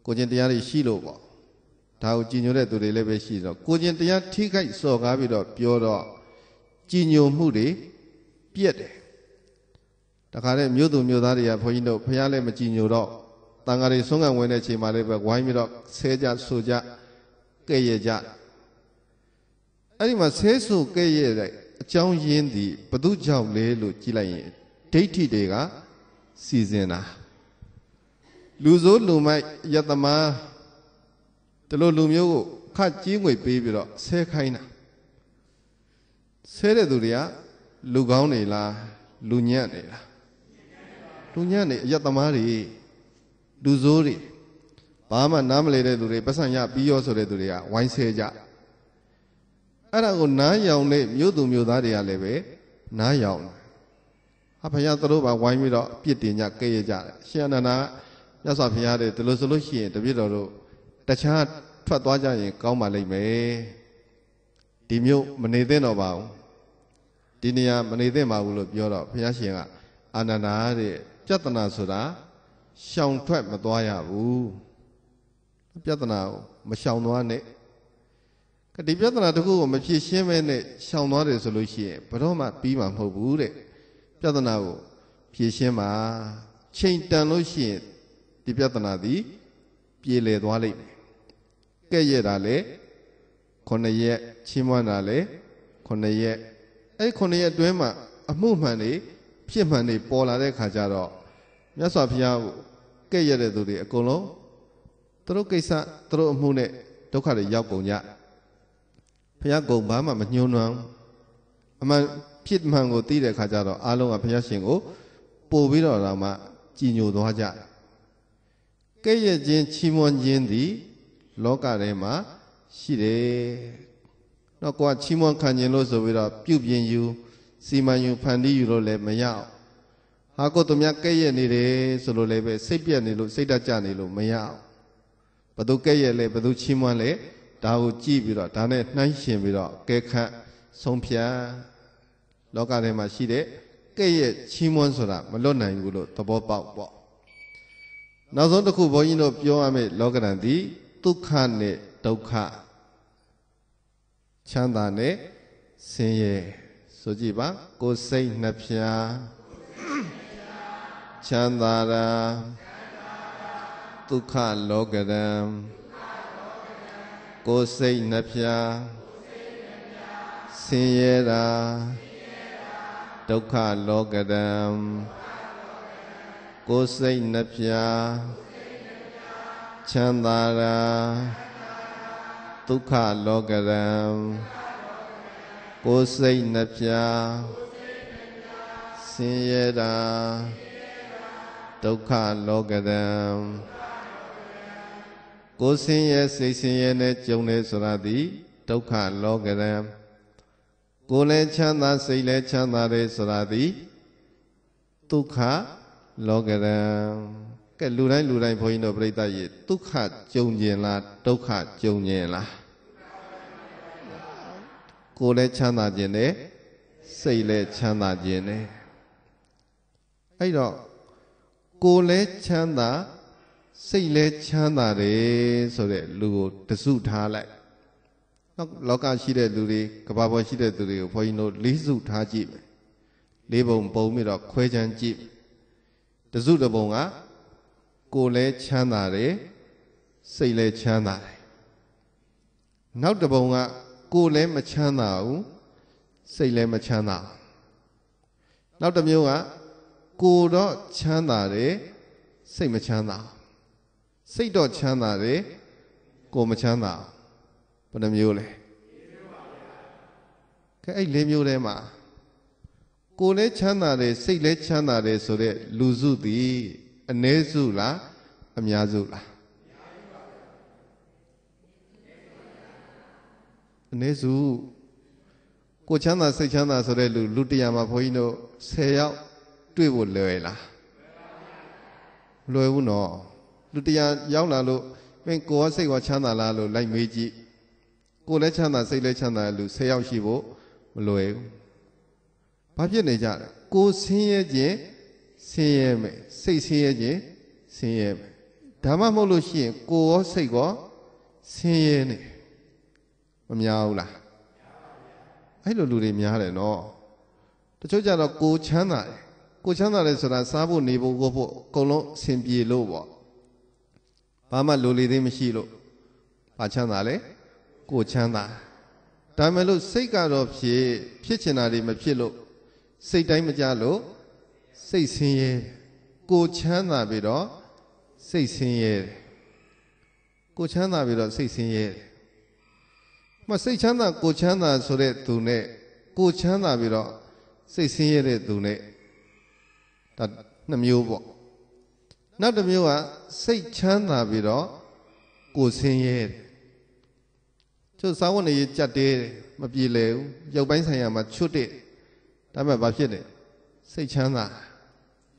ကိုကျင့်တရားတွေရှိလို့ပေါ့ဒါကိုကြည်ညိုတဲ့သူတွေလည်းပဲရှိတော့ကိုကျင့်တရားထိခိုက်စော်ကားပြီးတော့ပြောတော့ကြည်ညိုမှုတွေပြက်တယ်တခါတည်းမြို့သူမြို့သားတွေကဘုန်းကြီးတို့ဘုရားလည်းမကြည်ညိုတော့တန်ဃာတွေဆုံးခံဝင်တဲ့ချိန်မှာလည်းပဲဝိုင်းပြီးတော့ဆဲကြဆိုကြကဲ့ရဲ့ကြအဲ့ဒီမှာဆဲဆိုကဲ့ရဲ့တဲ့အကြောင်းရင်းသည်ဘု து ကြောင့်လဲလို့ကြည်လိုက်ရင်ဒိဋ္ဌိတွေကစီစဉ်တာ လူဆိုးလူမိုက်ယတမဒီလိုလူမျိုးကိုခတ်ကြီးငွေပေးပြီးတော့ဆဲခိုင်းတာဆဲတဲ့သူတွေကလူကောင်းနေလားလူညံ့နေလားလူညံ့နေအယတမတွေလူဆိုးတွေဘာမှနားမလဲတဲ့သူတွေပတ်စံရပြီးရောဆိုတဲ့သူတွေကဝိုင်းဆဲကြအဲ့ဒါကိုနားယောင်တဲ့မြို့သူမြို့သားတွေကလည်းပဲနားယောင်ဟာဘုရားသူတို့ပါဝိုင်းပြီးတော့ပြစ်တင်ကြကဲ့ရဲ့ကြတယ်ရှင်အနန္ဒာ မြတ်စွာဘုရားတဲ့ဒီလိုဆိုလို့ရှိရင်တပြည့်တော်တို့တခြားထွက်သွားကြရင်ကောင်းပါလိမ့်မယ်ဒီမြို့မနေသင့်တော့ပါဘူးဒီနေရာမနေသင့်ပါဘူးလို့ပြောတော့ဘုရားရှင်ကအာနန္ဒာတဲ့ပြဿနာဆိုတာရှောင်ထွက်မသွားရဘူးပြဿနာကိုမရှောင်သွားနဲ့ဒီပြဿနာတခုကိုမဖြေရှင်းမဲနဲ့ရှောင်သွားတယ်ဆိုလို့ရှိရင်ဘယ်တော့မှပြီးမှာမဟုတ်ဘူးတဲ့ပြဿနာကိုဖြေရှင်းပါချိန်တန်လို့ရှိရင် ဒီပြဿနာသည်ပြေလည်သွားလိမ့်မယ်ကဲ့ရဲ့တာလေခုနှစ်ရက်ချီးမွမ်းတာလေခုနှစ်ရက်အဲ့ခုနှစ်ရက်အတွင်းမှာအမှုမှန်တွေဖြစ်မှန်တွေပေါ်လာတဲ့ခါကျတော့မြတ်စွာဘုရားကိုကဲ့ရဲ့တဲ့သူတွေအကုန်လုံးသူတို့ကိစ္စသူတို့အမှုနဲ့ဒုက္ခတွေရောက်ကုန်ကြဘုရားကုံဘာမှမညှိုးနွမ်းအမှန်ဖြစ်မှန်ကိုသိတဲ့ခါကျတော့အားလုံးကဘုရားရှင်ကိုပို့ပြီးတော့တော့မှကြည်ညိုသွားကြ ကဲ့ရဲ့ခြင်းချီးမွမ်းခြင်းသည် လောကထဲမှာရှိတယ်။တော့ကိုကချီးမွမ်းခံခြင်းလို့ဆိုပြီးတော့ပြုပြင်ယူစီမံယူဖန်တီးယူလို့လည်းမရအောင်။ဟာကိုသူများကဲ့ရဲ့နေတယ်ဆိုလို့လည်းပဲစိတ်ပြက်နေလို့စိတ်တကြနေလို့မရအောင်။ဘသူကဲ့ရဲ့လဲဘသူချီးမွမ်းလဲဒါကိုကြည့်ပြီးတော့ဒါနဲ့နှိုင်းရှင်ပြီးတော့ကဲခတ်ဆုံးဖြတ်လောကထဲမှာရှိတဲ့ကဲ့ရဲ့ချီးမွမ်းဆိုတာမလွတ်နိုင်ဘူးလို့သဘောပေါက်ပေါ့ နောက်ဆုံးတစ်ခုဘုန်းကြီးတို့ပြောရမယ့်လောကရန်သည်ဒုက္ခနဲ့ဒုက္ခချမ်းသာနဲ့ဆင်းရဲဆိုကြည့်ပါကိုယ်စိတ်နှဖျားချမ်းသာရာဒုက္ခလောကရန်ကိုယ်စိတ်နှဖျားဆင်းရဲတာဒုက္ခလောကရန် ကိုယ်စိတ်နှဖျားချမ်းသာရာဒုက္ခလောကရန်ကိုယ်စိတ်နှဖျားဆင်းရဲတာဒုက္ခလောကရန်ကိုယ်ဆင်းရဲစိတ်ဆင်းရဲနဲ့ကြုံနေဆိုတာဒီဒုက္ခလောကရန်ကိုယ်လည်းချမ်းသာစိတ်လည်းချမ်းသာတယ်ဆိုတာဒီဒုက္ခ လောကရန်ကဲလူတိုင်းလူတိုင်းဘုန်းကြီးတို့ပြိဿရေဒုက္ခကြုံကျင်လားဒုက္ခကြုံကျင်လားကိုယ်လည်းချမ်းသာခြင်းနဲ့စိတ်လည်းချမ်းသာခြင်းနဲ့အဲ့တော့ကိုယ်လည်းချမ်းသာစိတ်လည်းချမ်းသာတယ်ဆိုတဲ့လူကိုတစုထားလိုက်နောက်လောကရှိတဲ့လူတွေကဘာပေါ်ရှိတဲ့သူတွေကိုဘုန်းကြီးတို့လေးစုထားကြည့်မယ်လေးပုံပုံပြီးတော့ခွဲခြမ်းကြည့် တစုတစ်ပုံကကိုယ်လည်းချမ်းသာတယ်စိတ်လည်းချမ်းသာတယ်နောက်တစ်ပုံကကိုယ်လည်းမချမ်းသာဘူးစိတ်လည်းမချမ်းသာဘူးနောက်တစ်မျိုးကကိုယ်တော့ချမ်းသာတယ်စိတ်မချမ်းသာဘူးစိတ်တော့ချမ်းသာတယ်ကိုယ်မချမ်းသာဘူးဘယ်နှမျိုးလဲကဲအဲ့လေးမျိုးထဲမှာ ကိုယ်လည်းချမ်းသာတယ်စိတ်လည်းချမ်းသာတယ်ဆိုတဲ့လူစုသည်အ ਨੇ စုလားအများစုလားအ ਨੇ စုကိုယ်ချမ်းသာစိတ်ချမ်းသာဆိုတဲ့လူလူတရားမှာဘုန်းကြီးတို့10ယောက်တွေ့ဖို့လွယ်လားလွယ်ဘူးနော်လူတရားရောက်လာလို့မင်းကိုယ်ကစိတ်ကချမ်းသာလားလို့လိုက်မေးကြည့်ကိုယ်လည်းချမ်းသာစိတ်လည်းချမ်းသာတဲ့လူ10ယောက်ရှိဖို့မလွယ်ဘူး ဘာဖြစ်နေကြလဲကိုယ်ဆင်းရဲခြင်းဆင်းရဲမယ်စိတ်ဆင်းရဲခြင်းဆင်းရဲမယ်ဒါမှမဟုတ်လို့ရှိရင်ကိုယ်ရောစိတ်ရောဆင်းရဲနေမများဘူးလားအဲ့လိုလူတွေများတယ်နော်တချို့ကြတော့ကိုယ်ချမ်းသာတယ်ကိုယ်ချမ်းသာတယ်ဆိုတာစားဖို့နေဖို့ကိုဖို့အကုန်လုံးအဆင်ပြေလို့ပေါ့ဘာမှလိုလေသေးမရှိလို့ဘာချမ်းသာလဲကိုယ်ချမ်းသာဒါမဲ့လို့စိတ်ကတော့ဖြစ်ဖြစ်ချင်တာတွေမဖြစ်လို့ စိတ်တိုင်းမကြလို့စိတ်ဆင်းရဲကိုချမ်းသာပြီးတော့စိတ်ဆင်းရဲကိုချမ်းသာပြီးတော့စိတ်ဆင်းရဲမစိတ်ချမ်းသာကိုချမ်းသာဆိုတဲ့သူနဲ့ကိုချမ်းသာပြီးတော့စိတ်ဆင်းရဲတဲ့သူနဲ့ဒါနှစ်မျိုးပေါ့နောက်တစ်မျိုးကစိတ်ချမ်းသာပြီးတော့ကိုဆင်းရဲတယ်ကျို့စာဝတ်နေကြက်တဲတယ်မပြေလည်ဘူးရုပ်ပိုင်းဆိုင်ရာမှာချွတ်တဲ့ ဒါပေမဲ့ဘာဖြစ်လဲစိတ်ချမ်းသာ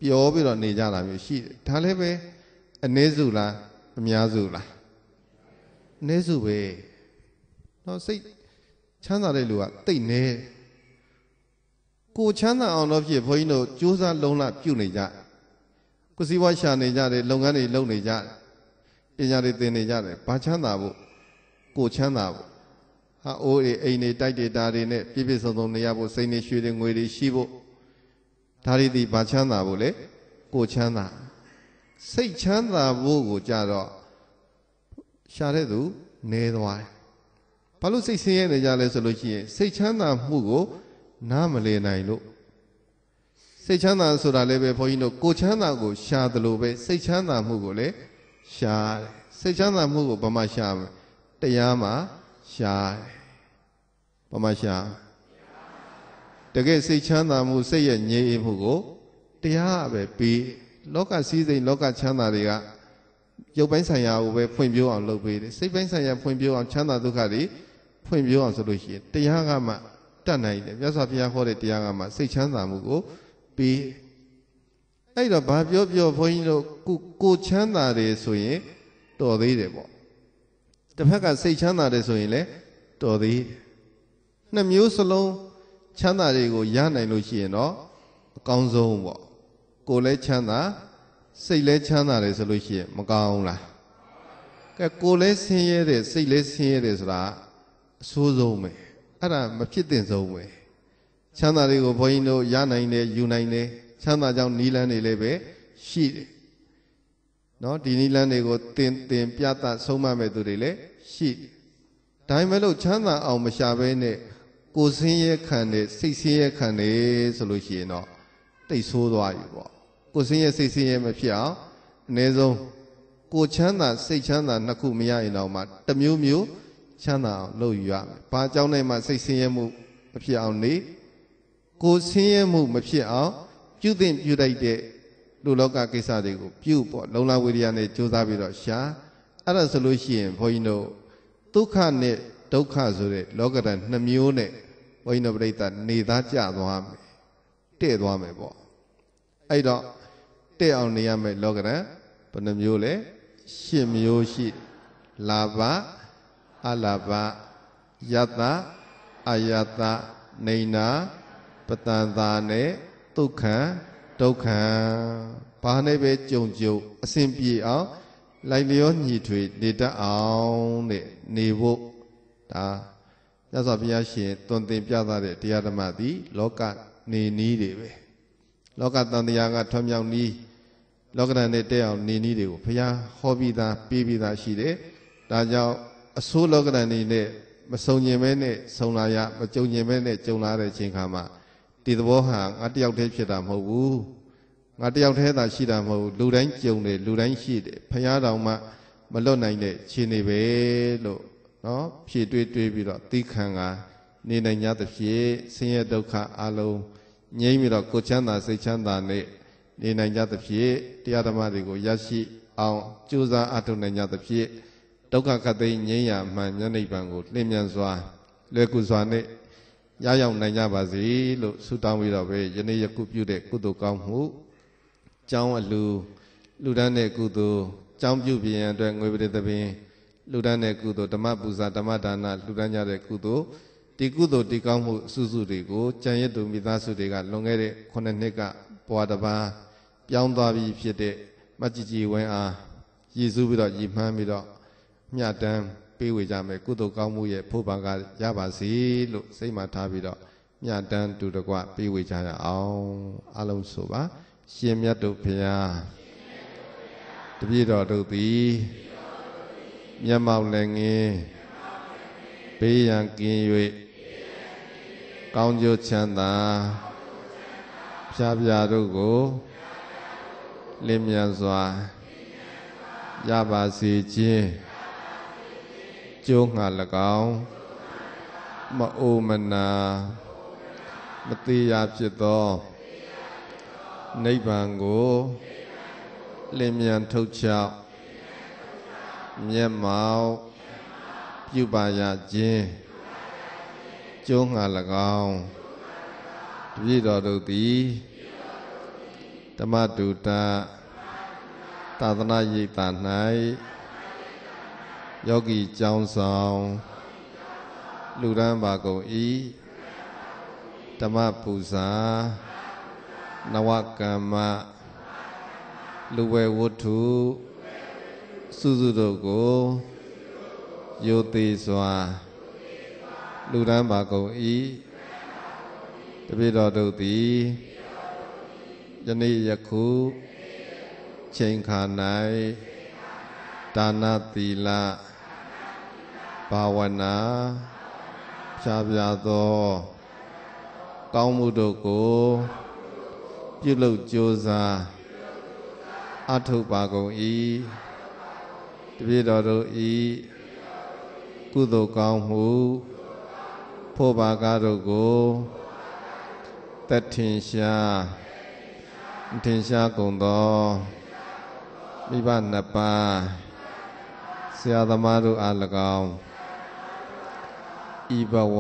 ပျော်ပြီးတော့နေကြတာမျိုးရှိတယ်ဒါလည်းပဲအနည်းစုလားအများစုလားအနည်းစုပဲတော့စိတ်ချမ်းသာတဲ့လူကတိတ်နေကိုချမ်းသာအောင်တော့ဖြစ်ဘုန်းကြီးတို့ကြိုးစားလုံးလပြုတ်နေကြကိုစီးပွားရှာနေကြတယ်လုပ်ငန်းတွေလုပ်နေကြတယ်ပညာတွေသင်နေကြတယ်ဘာချမ်းသာဖို့ကိုချမ်းသာဖို့ ဟာအိုးတွေအိမ်တွေတိုက်တွေတာတွေနဲ့ပြည့်ပြည့်စုံစုံနေရဖို့စိတ်နေရွှေတွေငွေတွေရှိဖို့ဒါတွေဒီဘာချမ်းသာဖို့လဲကိုချမ်းသာစိတ်ချမ်းသာဖို့ကိုကြတော့ရှာတဲ့သူနေသွားတယ်ဘာလို့စိတ်ဆင်းရဲနေကြလဲဆိုလို့ရှိရင်စိတ်ချမ်းသာမှုကိုနားမလည်နိုင်လို့စိတ်ချမ်းသာဆိုတာလည်းပဲဘုန်းကြီးတို့ကိုချမ်းသာကိုရှာတယ်လို့ပဲစိတ်ချမ်းသာမှုကိုလည်းရှာတယ်စိတ်ချမ်းသာမှုကိုဘာမှရှာမလဲတရားမှာ ရှာတယ်ဘာမှရှာတကယ်စိတ်ချမ်းသာမှုစိတ်ရဲ့ငြိမ်မှုကိုတရားပဲပြီးလောကစည်းစိမ်လောကချမ်းသာတွေကရုပ်ပိုင်းဆိုင်ရာကိုပဲဖွင့်ပြအောင်လုပ်ပေးတယ်စိတ်ပိုင်းဆိုင်ရာဖွင့်ပြအောင်ချမ်းသာဒုက္ခတွေဖွင့်ပြအောင်ဆိုလို့ရှိရင်တရားကမှတတ်နိုင်တယ်မြတ်စွာဘုရားဟောတဲ့တရားကမှစိတ်ချမ်းသာမှုကိုပြီးအဲ့တော့ဘာပြောပြောဘုန်းကြီးတို့ကိုကိုချမ်းသာတယ်ဆိုရင်တော်သေးတယ်ပေါ့ တစ်ဖက်ကစိတ်ချမ်းသာတယ်ဆိုရင်လည်းတော်သေးနှစ်မျိုးစလုံးချမ်းသာတွေကိုရနိုင်လို့ရှိရင်တော့အကောင်းဆုံးပေါ့ကိုယ်လည်းချမ်းသာစိတ်လည်းချမ်းသာတယ်ဆိုလို့ရှိရင်မကောင်းလားကဲကိုယ်လည်းဆင်းရဲတယ်စိတ်လည်းဆင်းရဲတယ်ဆိုတာအဆိုးဆုံးပဲအဲ့ဒါမဖြစ်သင့်ဆုံးပဲချမ်းသာတွေကိုဘုန်းကြီးတို့ရနိုင်တယ်ယူနိုင်တယ်ချမ်းသာကြောင့်နီးလန်းတွေလည်းပဲရှိတယ် နော်ဒီနီးလန်းတွေကိုတင်တင်ပြသဆုံးမမဲ့သူတွေလည်းရှိတယ်ဒါမှမဟုတ်ချမ်းသာအောင်မရှာဘဲနဲ့ကိုယ်ဆင်းရဲခံတယ်စိတ်ဆင်းရဲခံတယ်ဆိုလို့ရှိရင်တော့တိတ်ဆိုးသွားပြီပေါ့ကိုယ်ဆင်းရဲစိတ်ဆင်းရဲမဖြစ်အောင်အနည်းဆုံးကိုချမ်းသာစိတ်ချမ်းသာနှစ်ခုမရရင်တော့မှတစ်မျိုးမျိုးချမ်းသာအောင်လုပ်ယူရမယ်။ဘာကြောင့်လဲမှစိတ်ဆင်းရဲမှုမဖြစ်အောင်နေကိုဆင်းရဲမှုမဖြစ်အောင်ပြုသင့်ပြုလိုက်တဲ့ လူလောကကိစ္စတွေကိုပြုပေါ့လုံလဝိရိယနဲ့ကြိုးစားပြီးတော့ရှာအဲ့ဒါဆိုလို့ရှိရင်ဘုန်းကြီးတို့ဒုက္ခနဲ့ဒုက္ခဆိုတဲ့လောကဓာတ်နှစ်မျိုးနဲ့ဘုန်းကြီးတို့ပြိဿနေသားကြသွားမယ်တဲ့သွားမယ်ပေါ့အဲ့တော့တဲ့အောင်နေရမယ်လောကဓာတ်ဘယ်နှမျိုးလဲရှစ်မျိုးရှိလာဘအလာဘယတ္တအယတ္တနေနာပတန်တာနဲ့ဒုက္ခံ ဒုက္ခံဘာနဲ့ပဲကြုံကြုံအစဉ်ပြေအောင်လိုက်လျောညီထွေနေတတ်အောင်တဲ့နေဖို့ဒါရသော်ဘုရားရှင်တွင်တင်ပြသတဲ့တရားဓမ္မသည် လောကနေနီးတွေပဲလောကတန်တရားကထွံ့မြောက်နီးလောကဓာတ်နဲ့တဲ့အောင်နေနီးတွေကိုဘုရားဟောပြီးသားပြီးပြီးသားရှိတယ်ဒါကြောင့်အဆိုးလောကဓာတ်နေနဲ့မဆုံញင်မဲနဲ့ဆုံလာရမကြုံញင်မဲနဲ့ကြုံလာတဲ့အချိန်ခါမှာ ဒီသဘောဟာငါတယောက်တည်းဖြစ်တာမဟုတ်ဘူးငါတယောက်တည်းသာရှိတာမဟုတ်ဘူးလူတိုင်းကြုံတယ်လူတိုင်းရှိတယ်ဘုရားတော်မှမလွတ်နိုင်တဲ့ခြေနေပဲလို့နော်ဖြည့်တွေးတွေးပြီးတော့သီးခံကနေနိုင်ကြသဖြင့်ဆင်းရဲဒုက္ခအလုံးငြိမ်းပြီးတော့ကိုယ်ချမ်းသာစိတ်ချမ်းသာနဲ့နေနိုင်ကြသဖြင့်တရားဓမ္မတွေကိုရရှိအောင်ကြိုးစားအထောက်နိုင်ကြသဖြင့်ဒုက္ခခတ်သိမ်းငြိမ်းရာမှန်ညနိဗ္ဗာန်ကိုလင်းမြန်စွာလွယ်ကူစွာနဲ့ ရရောက်နိုင်ကြပါစေလို့ဆုတောင်းပြီးတော့ပဲယနေ့ယခုပြုတဲ့ကုသိုလ်ကောင်းမှုကျောင်းအလူလူဒန်းတဲ့ကုသိုလ်ကျောင်းပြုပြင်ရန်အတွက်ငွေပရိသပင်လူဒန်းတဲ့ကုသိုလ်ဓမ္မပူဇာဓမ္မဒါနလူဒန်းကြတဲ့ကုသိုလ်ဒီကုသိုလ်ဒီကောင်းမှုအစုစုတွေကိုကြံရည်သူမိသားစုတွေကလွန်ခဲ့တဲ့9နှစ်ကဘဝတစ်ပါးပြောင်းသွားပြီးဖြစ်တဲ့မကြည်ကြည်ဝင်းအားရည်စူးပြီးတော့ရည်မှန်းပြီးတော့မြတ်တမ်း ပေးဝေကြမယ်ကုသိုလ်ကောင်းမှုရဲ့ဖို့ပါကရပါစေလို့စိတ်မှထားပြီးတော့မြတ်တမ်းတူတကွပေးဝေကြရအောင်အလုံးစုပါရှင်မြတ်တို့ဖရာတပည့်တော်တို့သည်မျက်မှောက်လည်းငင်းဘေးရန်ကင်း၍ကောင်းကျိုးချမ်းသာဖြားဖြားတို့ကိုလင်းမြန်စွာရပါစေခြင်း ကျိုးငှာ၎င်းမအိုမနာမတိရဖြစ်သောနိဗ္ဗာန်ကိုလင်းမြန်ထုတ်ချောက်မျက်မှောက်ပြုပါရခြင်းကျိုးငှာ၎င်းတပြည့်တော်တို့သည်ဓမ္မတူတသာသနာရိပ်သာ၌ ယောဂီကျောင်းဆောင်လူရန်ပါကုန်ဤဓမ္မပူဇာနဝကမ္မလူဝဲဝတ္ထုစုစုတို့ကိုယိုသေးစွာလူရန်ပါကုန်ဤတပိတော်တို့သည်ယနေ့ယခုချိန်ခါ၌ဒါနသီလ ဘာဝနာဖြာပြသော ကောင်းမှုတို့ကိုပြုလုပ်ကြိုးစားအထုပ်ပါကုန်၏တပြည့်တော်တို့ဤကုသိုလ်ကောင်းမှုဖို့ပါကားတို့ကိုတတ်ထင်ရှားထင်ရှားကုန်သောမိဘနှစ်ပါးဆရာသမားတို့အား၎င်း ဤဘဝ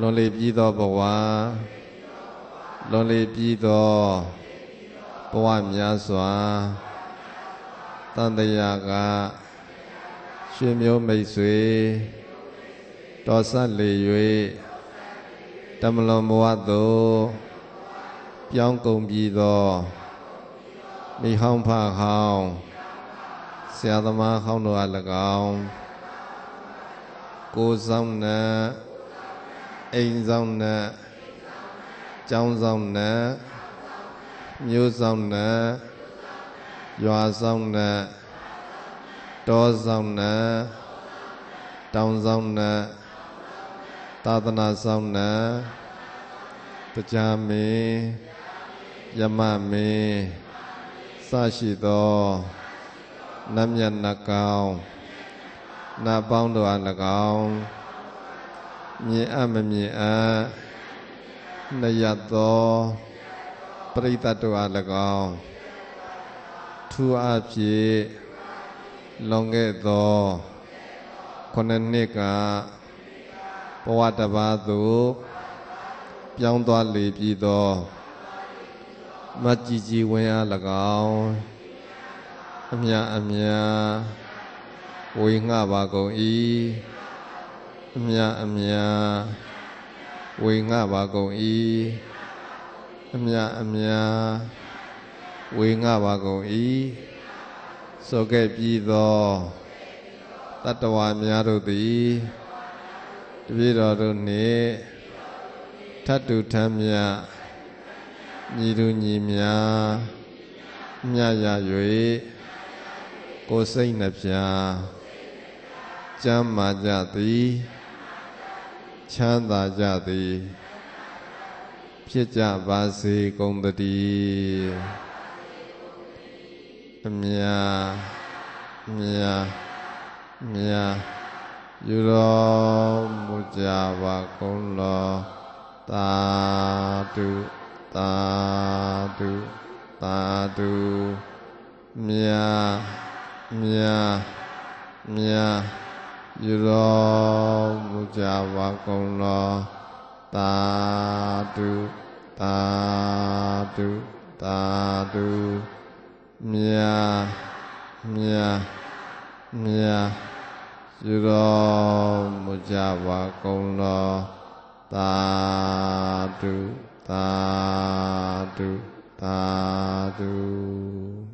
လွန်လေပြီးသောဘဝလွန်လေပြီးသောဘဝများစွာတန်တရာကရွှေမျိုးမိတ်ဆွေတော်ဆက်လေ၍တမလွန်ဘဝသို့ပြောင်းကုန်ပြီးသောမိဟောင်းဖဟောင်းဆရာသမားဟောင်းတို့အား၎င်း ကိုဆောင်နှံအိမ်ဆောင်နှံကျောင်းဆောင်နှံမြို့ဆောင်နှံရွာဆောင်နှံတောဆောင်နှံတောင်ဆောင်နှံသာသနာဆောင်နှံတရားမင်းယမမင်းစရှိသောနတ်မြတ်နတ်ကောင်း နတ်ပေါင်းတို့အား၎င်းမြင်အပ်မမြင်အပ်နှရသောပရိသတ်တို့အား၎င်းထူအဖြစ်လွန်ခဲ့သောခုနှစ်နှစ်ကဘဝတစ်ပါးသို့ပြောင်းသွားလေပြီးသောမကြည်ကြည်ဝင်းအား၎င်းအမြအမြ ဝေငှပါကုန်၏အမြအမြဝေငှပါကုန်၏အမြအမြဝေငှပါကုန်၏စောကဲ့ပြီးသောတတ္တဝါများတို့သည်တပည့်တော်တို့နှင့်ထတ်တူထမ်းမြတ်ညီသူညီများမြတ်ရ၍ကိုယ်စိတ်နှပြ ကျမ်းမာကြသည်ချမ်းသာကြသည် ဖြစ်ကြပါစေကုန်သတည်းအမြာမြာမြာယူတော်မူကြပါကုန်လောသာဓုသာဓုသာဓုမြာမြာမြာ ယူတော်မူကြပါကုန်လောသာဓုသာဓုသာဓုမြာမြာမြာယူတော်မူကြပါကုန်လောသာဓုသာဓုသာဓု